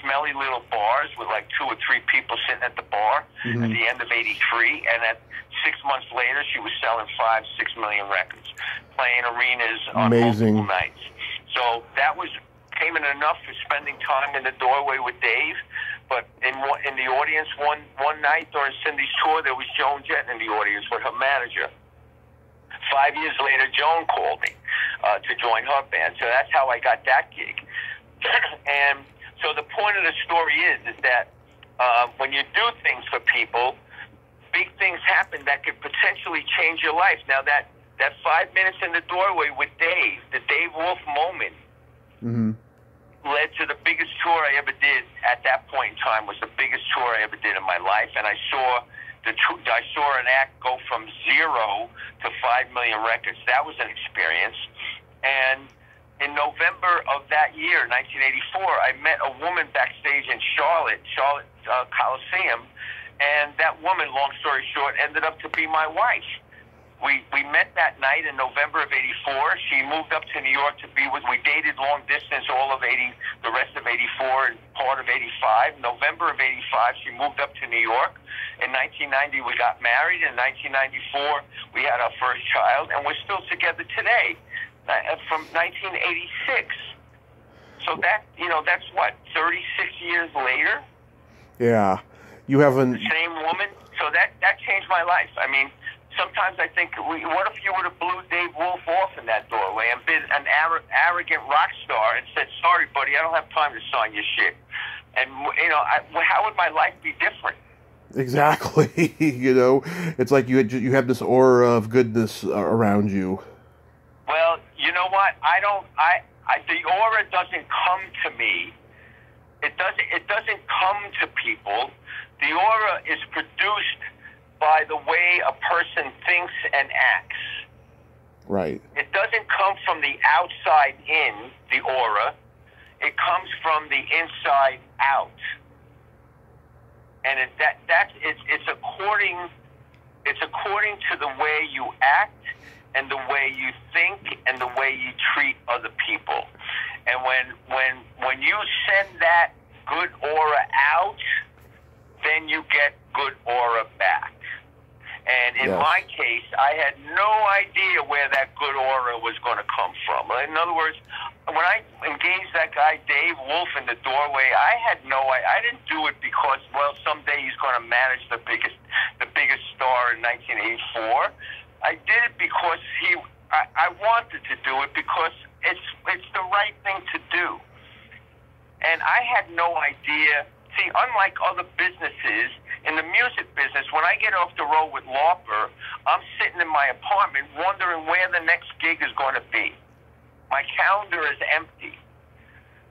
smelly little bars with like two or three people sitting at the bar mm-hmm. at the end of 83. And at six months later, she was selling five, six million records, playing arenas on Amazing. multiple nights. So that was payment enough for spending time in the doorway with Dave. But in in the audience one one night during Cyndi's tour, there was Joan Jett in the audience with her manager. Five years later, Joan called me uh, to join her band. So that's how I got that gig. and so the point of the story is, is that uh, when you do things for people, big things happen that could potentially change your life. Now that that five minutes in the doorway with Dave, the Dave Wolf moment, mm-hmm. led to the biggest tour I ever did. At that point in time, was the biggest tour I ever did in my life, and I saw the I saw an act go from zero to five million records. That was an experience, and in November of that year, 1984, I met a woman backstage in Charlotte, Charlotte uh, Coliseum, and that woman, long story short, ended up to be my wife. We we met that night in November of '84. She moved up to New York to be with. We dated long distance all of '80, the rest of '84 and part of '85. November of '85, she moved up to New York. In 1990, we got married. In 1994, we had our first child, and we're still together today. Uh, from 1986. So that you know that's what 36 years later. Yeah, you haven't. The same woman. So that that changed my life. I mean, sometimes I think, what if you would have blew Dave Wolf off in that doorway and been an arrogant rock star and said, "Sorry, buddy, I don't have time to sign your shit." And you know, I, how would my life be different? Exactly. you know, it's like you had, you have this aura of goodness around you. Well, you know what? I don't. I, I the aura doesn't come to me. It doesn't. It doesn't come to people. The aura is produced by the way a person thinks and acts. Right. It doesn't come from the outside in the aura. It comes from the inside out. And it, that that's it's it's according it's according to the way you act and the way you think and the way you treat other people. And when when when you send that good aura out, then you get good aura back. And in Yes. my case, I had no idea where that good aura was going to come from. In other words, when I engaged that guy Dave Wolf in the doorway, I had no I, I didn't do it because well someday he's going to manage the biggest the biggest star in 1984. I did it because he I, I wanted to do it because it's it's the right thing to do. And I had no idea. See, unlike other businesses in the music business, when I get off the road with Lauper, I'm sitting in my apartment wondering where the next gig is going to be. My calendar is empty.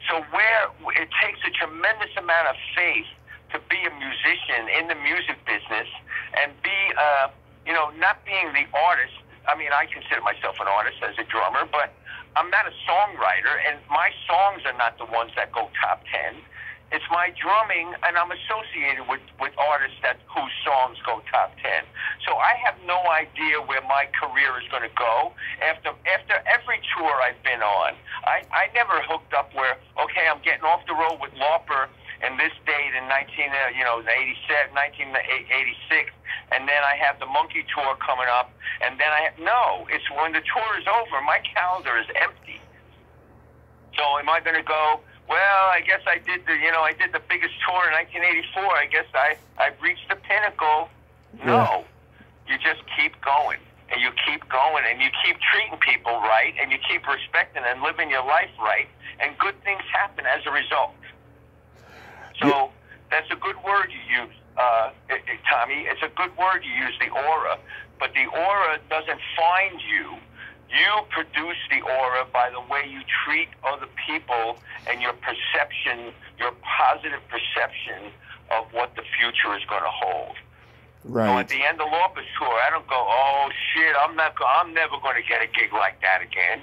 So where it takes a tremendous amount of faith to be a musician in the music business and be, uh, you know, not being the artist. I mean, I consider myself an artist as a drummer, but I'm not a songwriter, and my songs are not the ones that go top ten. It's my drumming, and I'm associated with, with artists that whose songs go top ten. So I have no idea where my career is going to go. After after every tour I've been on, I, I never hooked up where okay, I'm getting off the road with Lauper and this date in 19 uh, you know 87, 1986, and then I have the Monkee tour coming up, and then I have, no, it's when the tour is over, my calendar is empty. So am I going to go? Well, I guess I did the, you know, I did the biggest tour in 1984. I guess I, I've reached the pinnacle. No, you just keep going, and you keep going, and you keep treating people right, and you keep respecting and living your life right, and good things happen as a result. So that's a good word you use, uh, it, it, Tommy. It's a good word you use, the aura, but the aura doesn't find you. You produce the aura by the way you treat other people and your perception, your positive perception of what the future is going to hold. Right. So at the end of Lauper's tour, I don't go, oh shit, I'm not, I'm never going to get a gig like that again.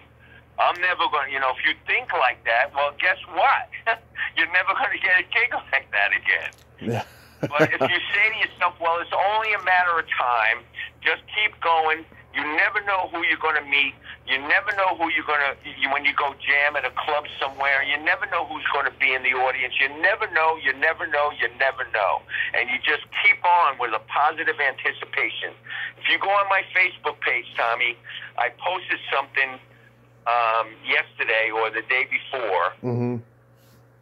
I'm never going to, you know, if you think like that, well, guess what? You're never going to get a gig like that again. Yeah. But if you say to yourself, well, it's only a matter of time, just keep going. You never know who you're going to meet. You never know who you're going to, you, when you go jam at a club somewhere, you never know who's going to be in the audience. You never know, you never know, you never know. And you just keep on with a positive anticipation. If you go on my Facebook page, Tommy, I posted something um, yesterday or the day before hmm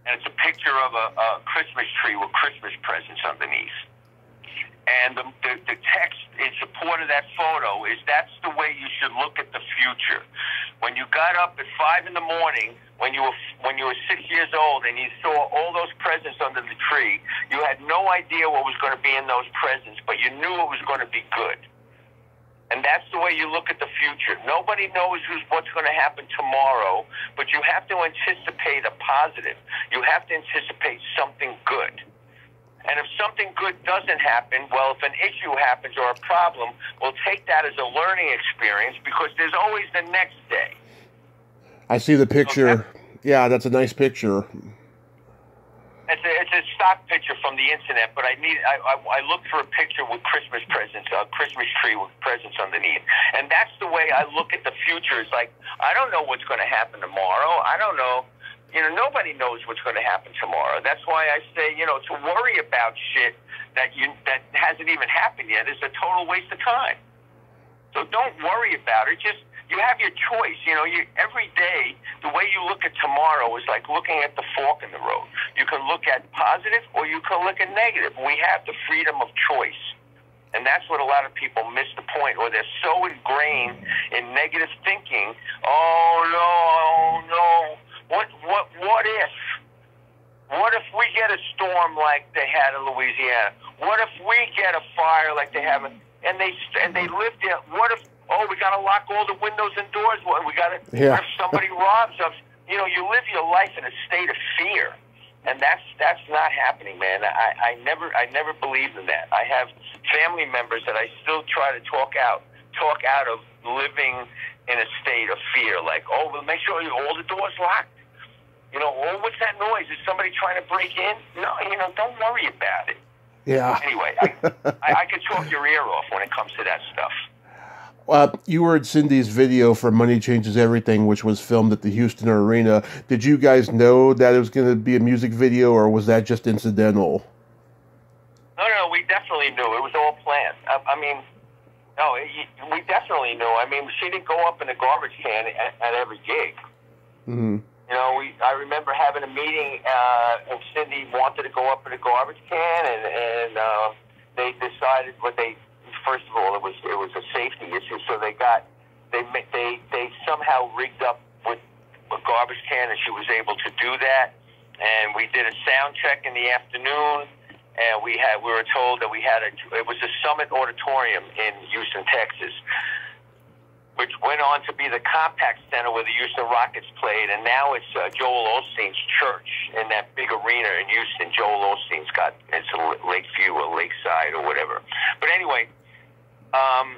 and it's a picture of a, a Christmas tree with Christmas presents underneath. And the, the, the text in support of that photo is that's the way you should look at the future. When you got up at five in the morning, when you were when you were six years old, and you saw all those presents under the tree, you had no idea what was going to be in those presents, but you knew it was going to be good. And that's the way you look at the future. Nobody knows who's, what's going to happen tomorrow, but you have to anticipate a positive. You have to anticipate something good. And if something good doesn't happen, well, if an issue happens or a problem, we'll take that as a learning experience because there's always the next day. I see the picture. Yeah, that's a nice picture. It's a, it's a stock picture from the internet, but I need I, I, I looked for a picture with Christmas presents, a Christmas tree with presents underneath, and that's the way I look at the future. It's like I don't know what's going to happen tomorrow. I don't know. You know, nobody knows what's going to happen tomorrow. That's why I say, you know, to worry about shit that you that hasn't even happened yet is a total waste of time. So don't worry about it. Just you have your choice. You know, you every day the way you look at tomorrow is like looking at the fork in the road. You can look at positive or you can look at negative. We have the freedom of choice. And that's what a lot of people miss the point, or they're so ingrained in negative thinking. Oh no, oh no. What what what if? What if we get a storm like they had in Louisiana? What if we get a fire like they have in, and they and they live there? What if? Oh, we got to lock all the windows and doors. What we got to? Yeah. What if somebody robs us? You know, you live your life in a state of fear, and that's that's not happening, man. I, I never I never believed in that. I have family members that I still try to talk out talk out of living in a state of fear. Like, oh, well, make sure all the doors locked. You know, oh, what's that noise? Is somebody trying to break in? No, you know, don't worry about it. Yeah. Anyway, I, I, I could talk your ear off when it comes to that stuff. Uh, you were in Cyndi's video for Money Changes Everything, which was filmed at the Houston Arena. Did you guys know that it was going to be a music video, or was that just incidental? No, no, we definitely knew it was all planned. I, I mean, No, it, we definitely knew. I mean, she didn't go up in a garbage can at, at every gig. Mm-hmm. You know, we I remember having a meeting, uh, and Cyndi wanted to go up in a garbage can, and and uh, they decided what they first of all it was it was a safety issue, so they got they they they somehow rigged up with a garbage can, and she was able to do that. And we did a sound check in the afternoon, and we had we were told that we had a it was a Summit Auditorium in Houston, Texas which went on to be the Compaq Center where the Houston Rockets played, and now it's uh, Joel Osteen's church in that big arena in Houston. Joel Osteen's got it's Lakeview or Lakeside or whatever. But anyway, um,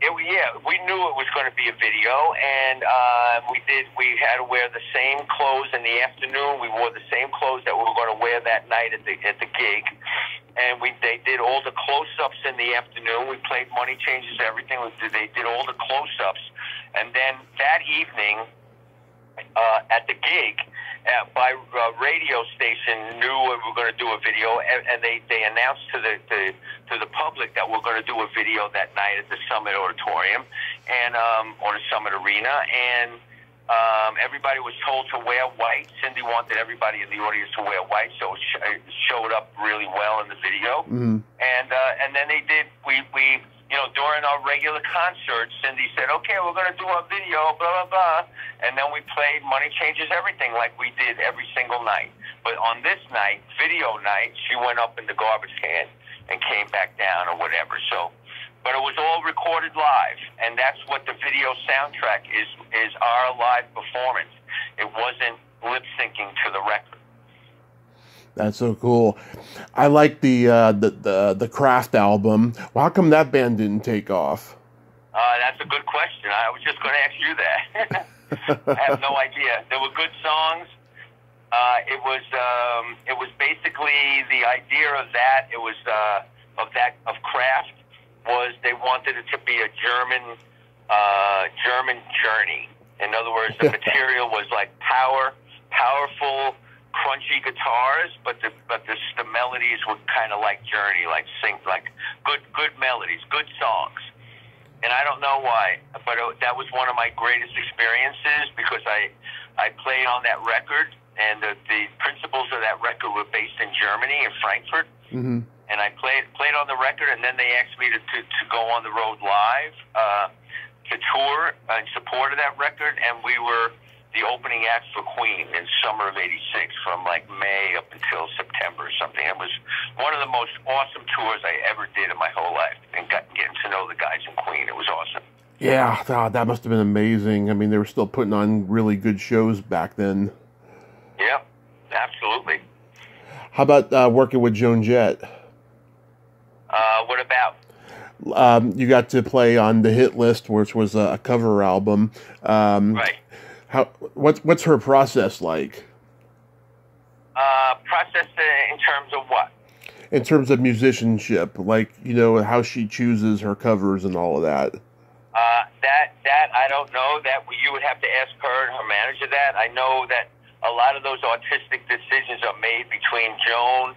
it, yeah, we knew it was going to be a video, and uh, we did. We had to wear the same clothes in the afternoon. We wore the same clothes that we were going to wear that night at the at the gig, and we they did all the close-ups in the afternoon. We played money changes, everything. We did, they did all the close-ups, and then that evening uh, at the gig, uh, by uh, radio station knew we were going to do a video, and, and they they announced to the, the to the public that we're going to do a video that night at the Summit Auditorium and um, or the Summit Arena, and um, everybody was told to wear white. Cyndi wanted everybody in the audience to wear white, so it, sh- it showed up really well in the video. Mm-hmm. And uh, and then they did. We we you know during our regular concert, Cyndi said, "Okay, we're going to do our video, blah blah blah," and then we played "Money Changes Everything" like we did every single night. But on this night, video night, she went up in the garbage can and came back down or whatever. So. But it was all recorded live, and that's what the video soundtrack is is our live performance. It wasn't lip syncing to the record. That's so cool. I like the uh, the the the Craaft album. Well, how come that band didn't take off? Uh, that's a good question. I was just going to ask you that. I have no idea. There were good songs. Uh, it was um, it was basically the idea of that. It was uh, of that of Craaft was they wanted it to be a German uh, German journey. In other words, the material was like power, powerful, crunchy guitars, but the but the, the melodies were kind of like Journey, like sing like good good melodies, good songs. And I don't know why, but it, that was one of my greatest experiences because I I played on that record, and the, the principles of that record were based in Germany, in Frankfurt. Mm-hmm. And I played played on the record, and then they asked me to to, to go on the road live uh, to tour in support of that record, and we were the opening act for Queen in summer of '86, from like May up until September or something. It was one of the most awesome tours I ever did in my whole life, and got, getting to know the guys in Queen. It was awesome. Yeah, God, that must have been amazing. I mean, they were still putting on really good shows back then. Yeah, absolutely. How about uh, working with Joan Jett? Uh, what about? Um, you got to play on the hit list, which was a cover album. Um, Right. How what's what's her process like Uh, process in terms of what? in terms of musicianship? Like you know how she chooses her covers and all of that. Uh, that that I don't know. That you would have to ask her and her manager. That I know that a lot of those artistic decisions are made between Joan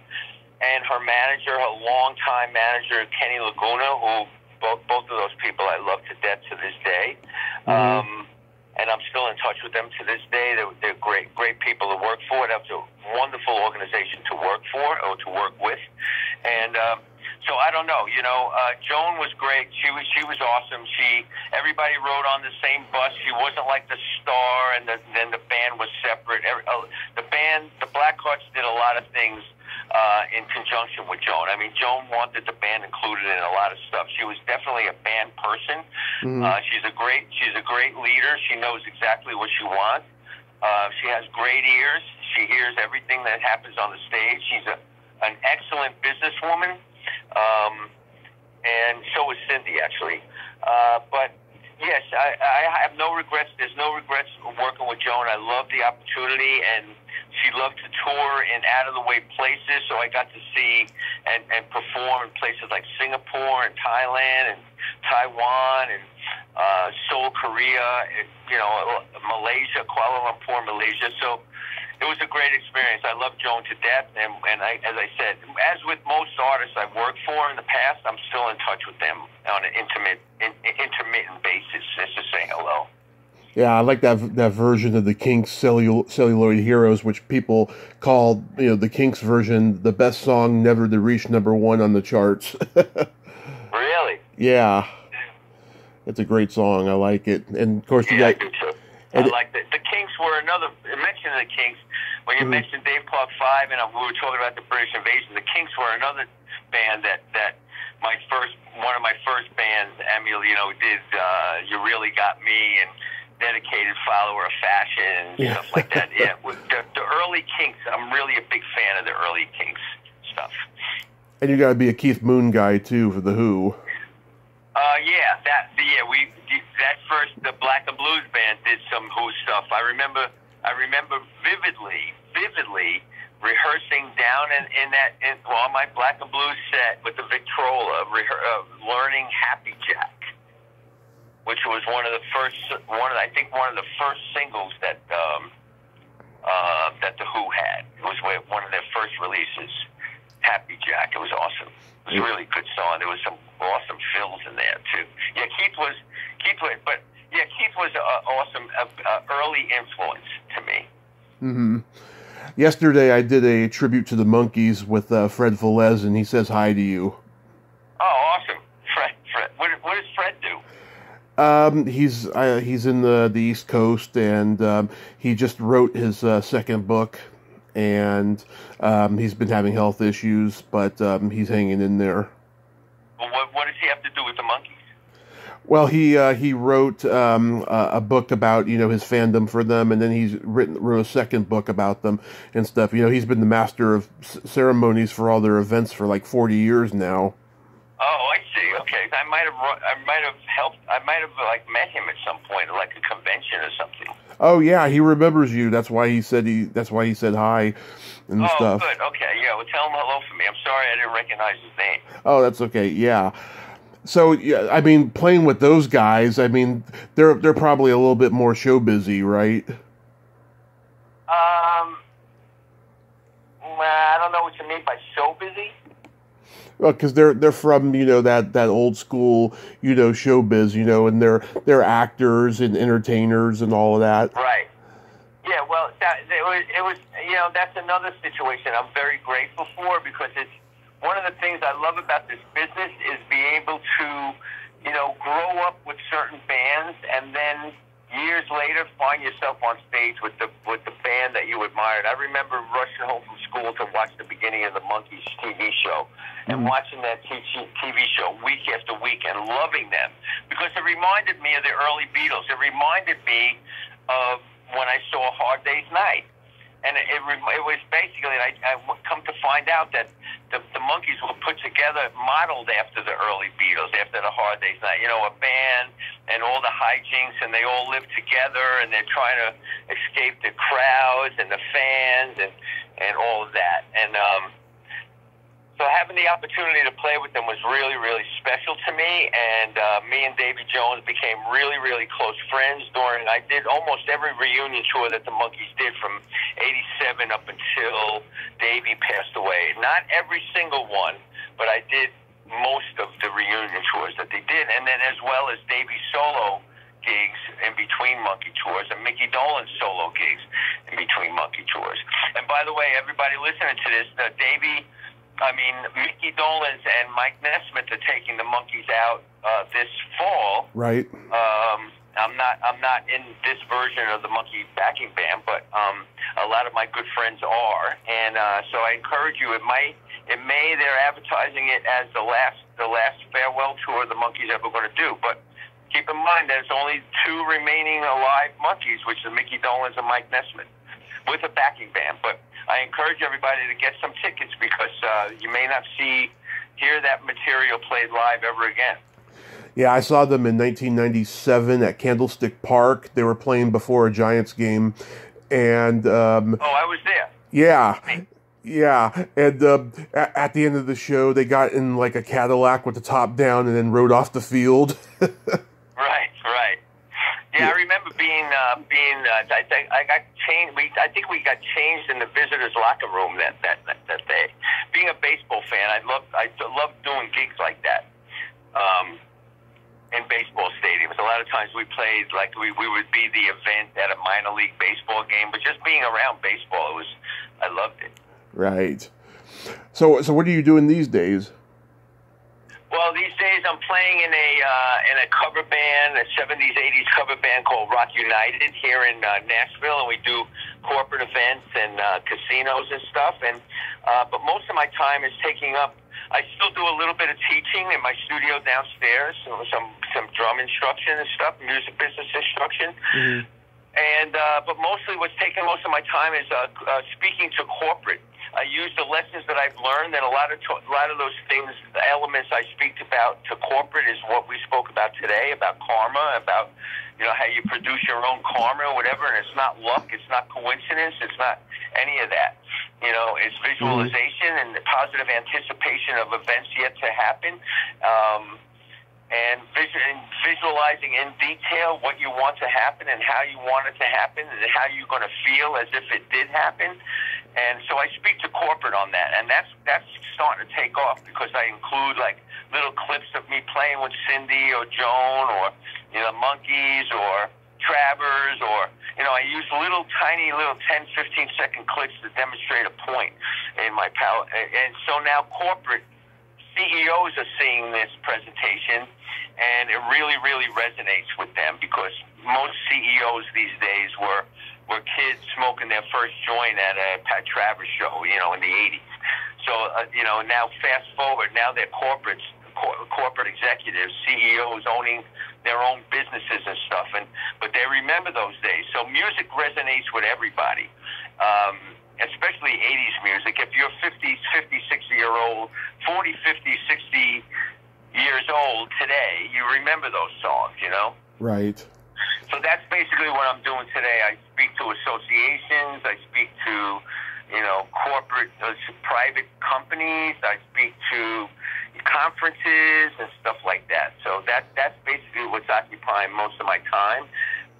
and her manager, her longtime manager Kenny Laguna, who both both of those people I love to death to this day. Um, and I'm still in touch with them to this day. They're, they're great, great people to work for. That was a wonderful organization to work for or to work with. And um, so I don't know. You know, uh, Joan was great. She was she was awesome. She everybody rode on the same bus. She wasn't like the star, and the, then the band was separate. Every, uh, the band, the Blackhearts, did a lot of things uh, in conjunction with Joan. I mean, Joan wanted the band included in a lot of stuff. She was definitely a band person. Uh, she's a great she's a great leader. She knows exactly what she wants. Uh, she has great ears. She hears everything that happens on the stage. She's a an excellent businesswoman, um, and so is Cyndi actually. Uh, but yes, I, I have no regrets. There's no regrets working with Joan. I love the opportunity, and she loved to tour in out of the way places. So I got to see and, and perform in places like Singapore and Thailand and Taiwan and uh, Seoul, Korea, and, you know, Malaysia, Kuala Lumpur, Malaysia. So it it was a great experience. I love Joan to death, and and I, as I said, as with most artists I've worked for in the past, I'm still in touch with them on an intimate, in, intermittent basis, just to say hello. Yeah, I like that that version of the Kinks Cellul- Celluloid Heroes, which people call you know the Kinks version the best song never to reach number one on the charts. really? Yeah, it's a great song. I like it, and of course you yeah, got. I too. I like the the Kinks were another. Mention of the Kinks when you mm-hmm. mentioned Dave Clark Five, and we were talking about the British Invasion. The Kinks were another band that that my first one of my first bands, Emil, you know, did uh, "You Really Got Me" and dedicated follower of fashion and yeah. stuff like that. Yeah, the, the early Kinks, I'm really a big fan of the early Kinks stuff. And you got to be a Keith Moon guy too for the Who. Uh, yeah, that yeah we that first the Black and Blues band did some Who stuff. I remember I remember vividly, vividly rehearsing down in, in that in, well, on my Black and Blues set with the Victrola, rehe- uh, learning Happy Jack which was one of the first one of I think one of the first singles that um, uh, that the Who had. It was one of their first releases. Happy Jack. It was awesome. It was a really good song. There was some awesome fills in there too. Yeah, Keith was Keith was, but yeah, Keith was an awesome uh, early influence to me. Mm-hmm. Yesterday, I did a tribute to the Monkees with uh, Fred Velez, and he says hi to you. Oh, awesome, Fred! Fred, what, what does Fred do? Um, he's uh, he's in the the East Coast, and um, he just wrote his uh, second book, and um, he's been having health issues, but um, he's hanging in there. Well, what, what does he have to do with the Monkees? Well, he uh, he wrote um, a book about you know his fandom for them, and then he's written wrote a second book about them and stuff. You know, he's been the master of ceremonies for all their events for like forty years now. Oh, I. Okay, I might have I might have helped. I might have like met him at some point, like a convention or something. Oh yeah, he remembers you. That's why he said he. That's why he said hi and oh, stuff. good. Okay, yeah. Well, tell him hello for me. I'm sorry I didn't recognize his name. Oh, that's okay. Yeah. So yeah, I mean, playing with those guys, I mean, they're they're probably a little bit more show busy, right? Um, I don't know what you mean by show busy because they're they're from you know that that old school you know showbiz you know and they're they're actors and entertainers and all of that. Right. Yeah. Well, that, it was it was you know that's another situation I'm very grateful for because it's one of the things I love about this business is being able to you know grow up with certain bands and then years later find yourself on stage with the with the band that you admired. I remember rushing home from school to watch the beginning of the Monkees TV show and mm-hmm. watching that TV show week after week and loving them because it reminded me of the early Beatles. It reminded me of when I saw Hard Day's Night and it, it, it was basically I, I come to find out that the, the Monkees were put together, modeled after the early Beatles, after the Hard Day's Night. You know, a band and all the hijinks, and they all live together, and they're trying to escape the crowds and the fans and and all of that. And um, so having the opportunity to play with them was really, really special to me. And uh, me and Davy Jones became really, really close friends during. I did almost every reunion tour that the Monkees did from '87 up until Davy passed away. Not every single one, but I did most of the reunion tours that they did, and then as well as Davy solo gigs in between Monkee tours and Mickey Dolenz solo gigs in between Monkee tours. And by the way, everybody listening to this, uh, Davy I mean, Mickey Dolenz and Mike Nesmith are taking the Monkees out uh, this fall. Right. Um, I'm not. I'm not in this version of the Monkee backing band, but um, a lot of my good friends are, and uh, so I encourage you. It might. It may. They're advertising it as the last. The last farewell tour the Monkees ever going to do, but keep in mind there's only two remaining alive Monkees, which is Mickey Dolenz and Mike Nesmith, with a backing band. But I encourage everybody to get some tickets because uh, you may not see hear that material played live ever again. Yeah, I saw them in 1997 at Candlestick Park. They were playing before a Giants game, and um, oh, I was there. Yeah, yeah, and uh, at the end of the show, they got in like a Cadillac with the top down, and then rode off the field. right, right. Yeah, I remember being uh, being uh, I, I got changed. We I think we got changed in the visitors' locker room that that that, that day. Being a baseball fan, I love I love doing gigs like that. Um, in baseball stadiums. A lot of times we played like we, we would be the event at a minor league baseball game, but just being around baseball, it was I loved it. Right. So so what are you doing these days? Well, these days I'm playing in a uh, in a cover band, a '70s '80s cover band called Rock United here in uh, Nashville, and we do corporate events and uh, casinos and stuff. And uh, but most of my time is taking up. I still do a little bit of teaching in my studio downstairs, so some some drum instruction and stuff, music business instruction. Mm-hmm. And uh, but mostly, what's taking most of my time is uh, uh, speaking to corporate I use the lessons that I've learned, and a lot of to- a lot of those things, the elements I speak about to corporate is what we spoke about today about karma, about you know how you produce your own karma or whatever, and it's not luck, it's not coincidence, it's not any of that. You know, it's visualization mm-hmm. and the positive anticipation of events yet to happen. Um, and visualizing in detail what you want to happen and how you want it to happen and how you're going to feel as if it did happen. And so I speak to corporate on that, and that's that's starting to take off because I include like little clips of me playing with Cyndi or Joan or you know Monkees or Travers or you know I use little tiny little 10, 15 second clips to demonstrate a point in my power. And so now corporate CEOs are seeing this presentation, and it really really resonates with them because most CEOs these days were were kids smoking their first joint at a Pat Travers show, you know, in the 80s. So, uh, you know, now fast forward, now they're corporates, cor- corporate executives, CEOs owning their own businesses and stuff. And but they remember those days. So music resonates with everybody, um, especially 80s music. If you're 50, 50, 60 year old, 40, 50, 60 years old today, you remember those songs, you know? Right. So that's basically what I'm doing today. I speak to associations. I speak to, you know, corporate, uh, private companies. I speak to conferences and stuff like that. So that that's basically what's occupying most of my time.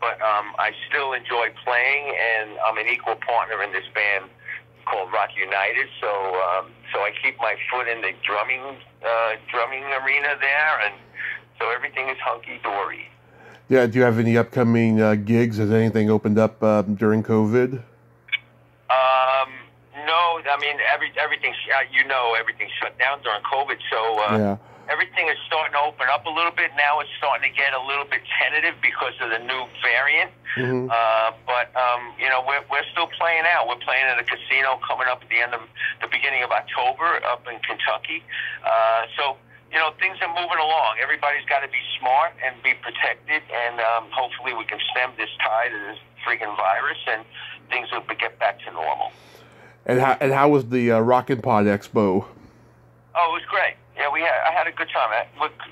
But um, I still enjoy playing, and I'm an equal partner in this band called Rock United. So um, so I keep my foot in the drumming uh, drumming arena there, and so everything is hunky dory. Yeah, do you have any upcoming uh, gigs? Has anything opened up uh, during COVID? Um, no, I mean every everything uh, you know everything shut down during COVID, so uh, yeah. everything is starting to open up a little bit. Now it's starting to get a little bit tentative because of the new variant. Mm-hmm. Uh, but um, you know we're we're still playing out. We're playing at a casino coming up at the end of the beginning of October up in Kentucky. Uh, so you know, things are moving along. Everybody's got to be smart and be protected, and um, hopefully we can stem this tide of this freaking virus, and things will get back to normal. And how and how was the uh, Rockin' Pod Expo? Oh, it was great. Yeah, we had I had a good time.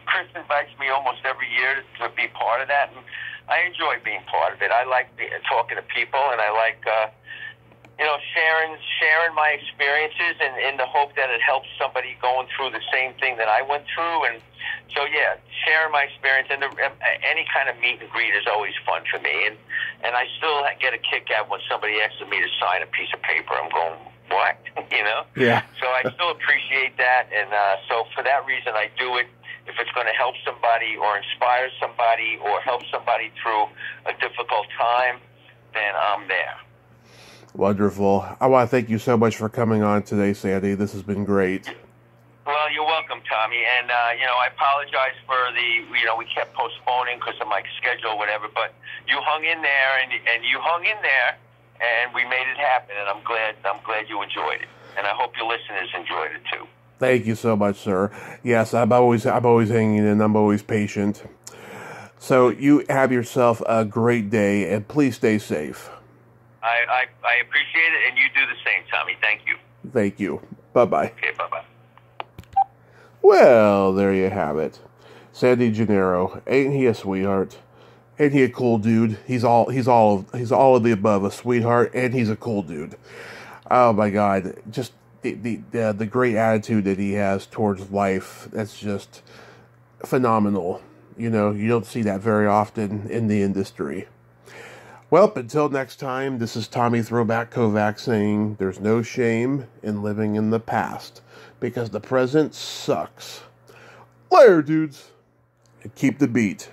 Chris invites me almost every year to be part of that, and I enjoy being part of it. I like talking to people, and I like. Uh, you know, sharing sharing my experiences and in the hope that it helps somebody going through the same thing that I went through. And so, yeah, sharing my experience and the, any kind of meet and greet is always fun for me. And and I still get a kick out when somebody asks me to sign a piece of paper. I'm going, what? you know? Yeah. so I still appreciate that, and uh, so for that reason, I do it. If it's going to help somebody or inspire somebody or help somebody through a difficult time, then I'm there. Wonderful. I want to thank you so much for coming on today, Sandy. This has been great. Well, you're welcome, Tommy. And, uh, you know, I apologize for the, you know, we kept postponing because of my schedule or whatever, but you hung in there and, and you hung in there and we made it happen. And I'm glad, I'm glad you enjoyed it. And I hope your listeners enjoyed it too. Thank you so much, sir. Yes, I'm always, I'm always hanging in. I'm always patient. So you have yourself a great day and please stay safe. I, I, I appreciate it, and you do the same, Tommy. Thank you. Thank you. Bye bye. Okay, bye bye. Well, there you have it. Sandy Gennaro. Ain't he a sweetheart? Ain't he a cool dude? He's all he's all of, he's all of the above, a sweetheart, and he's a cool dude. Oh my god, just the the the, the great attitude that he has towards life. That's just phenomenal. You know, you don't see that very often in the industry. Well, until next time, this is Tommy Throwback Kovac saying there's no shame in living in the past because the present sucks. Later, dudes. Keep the beat.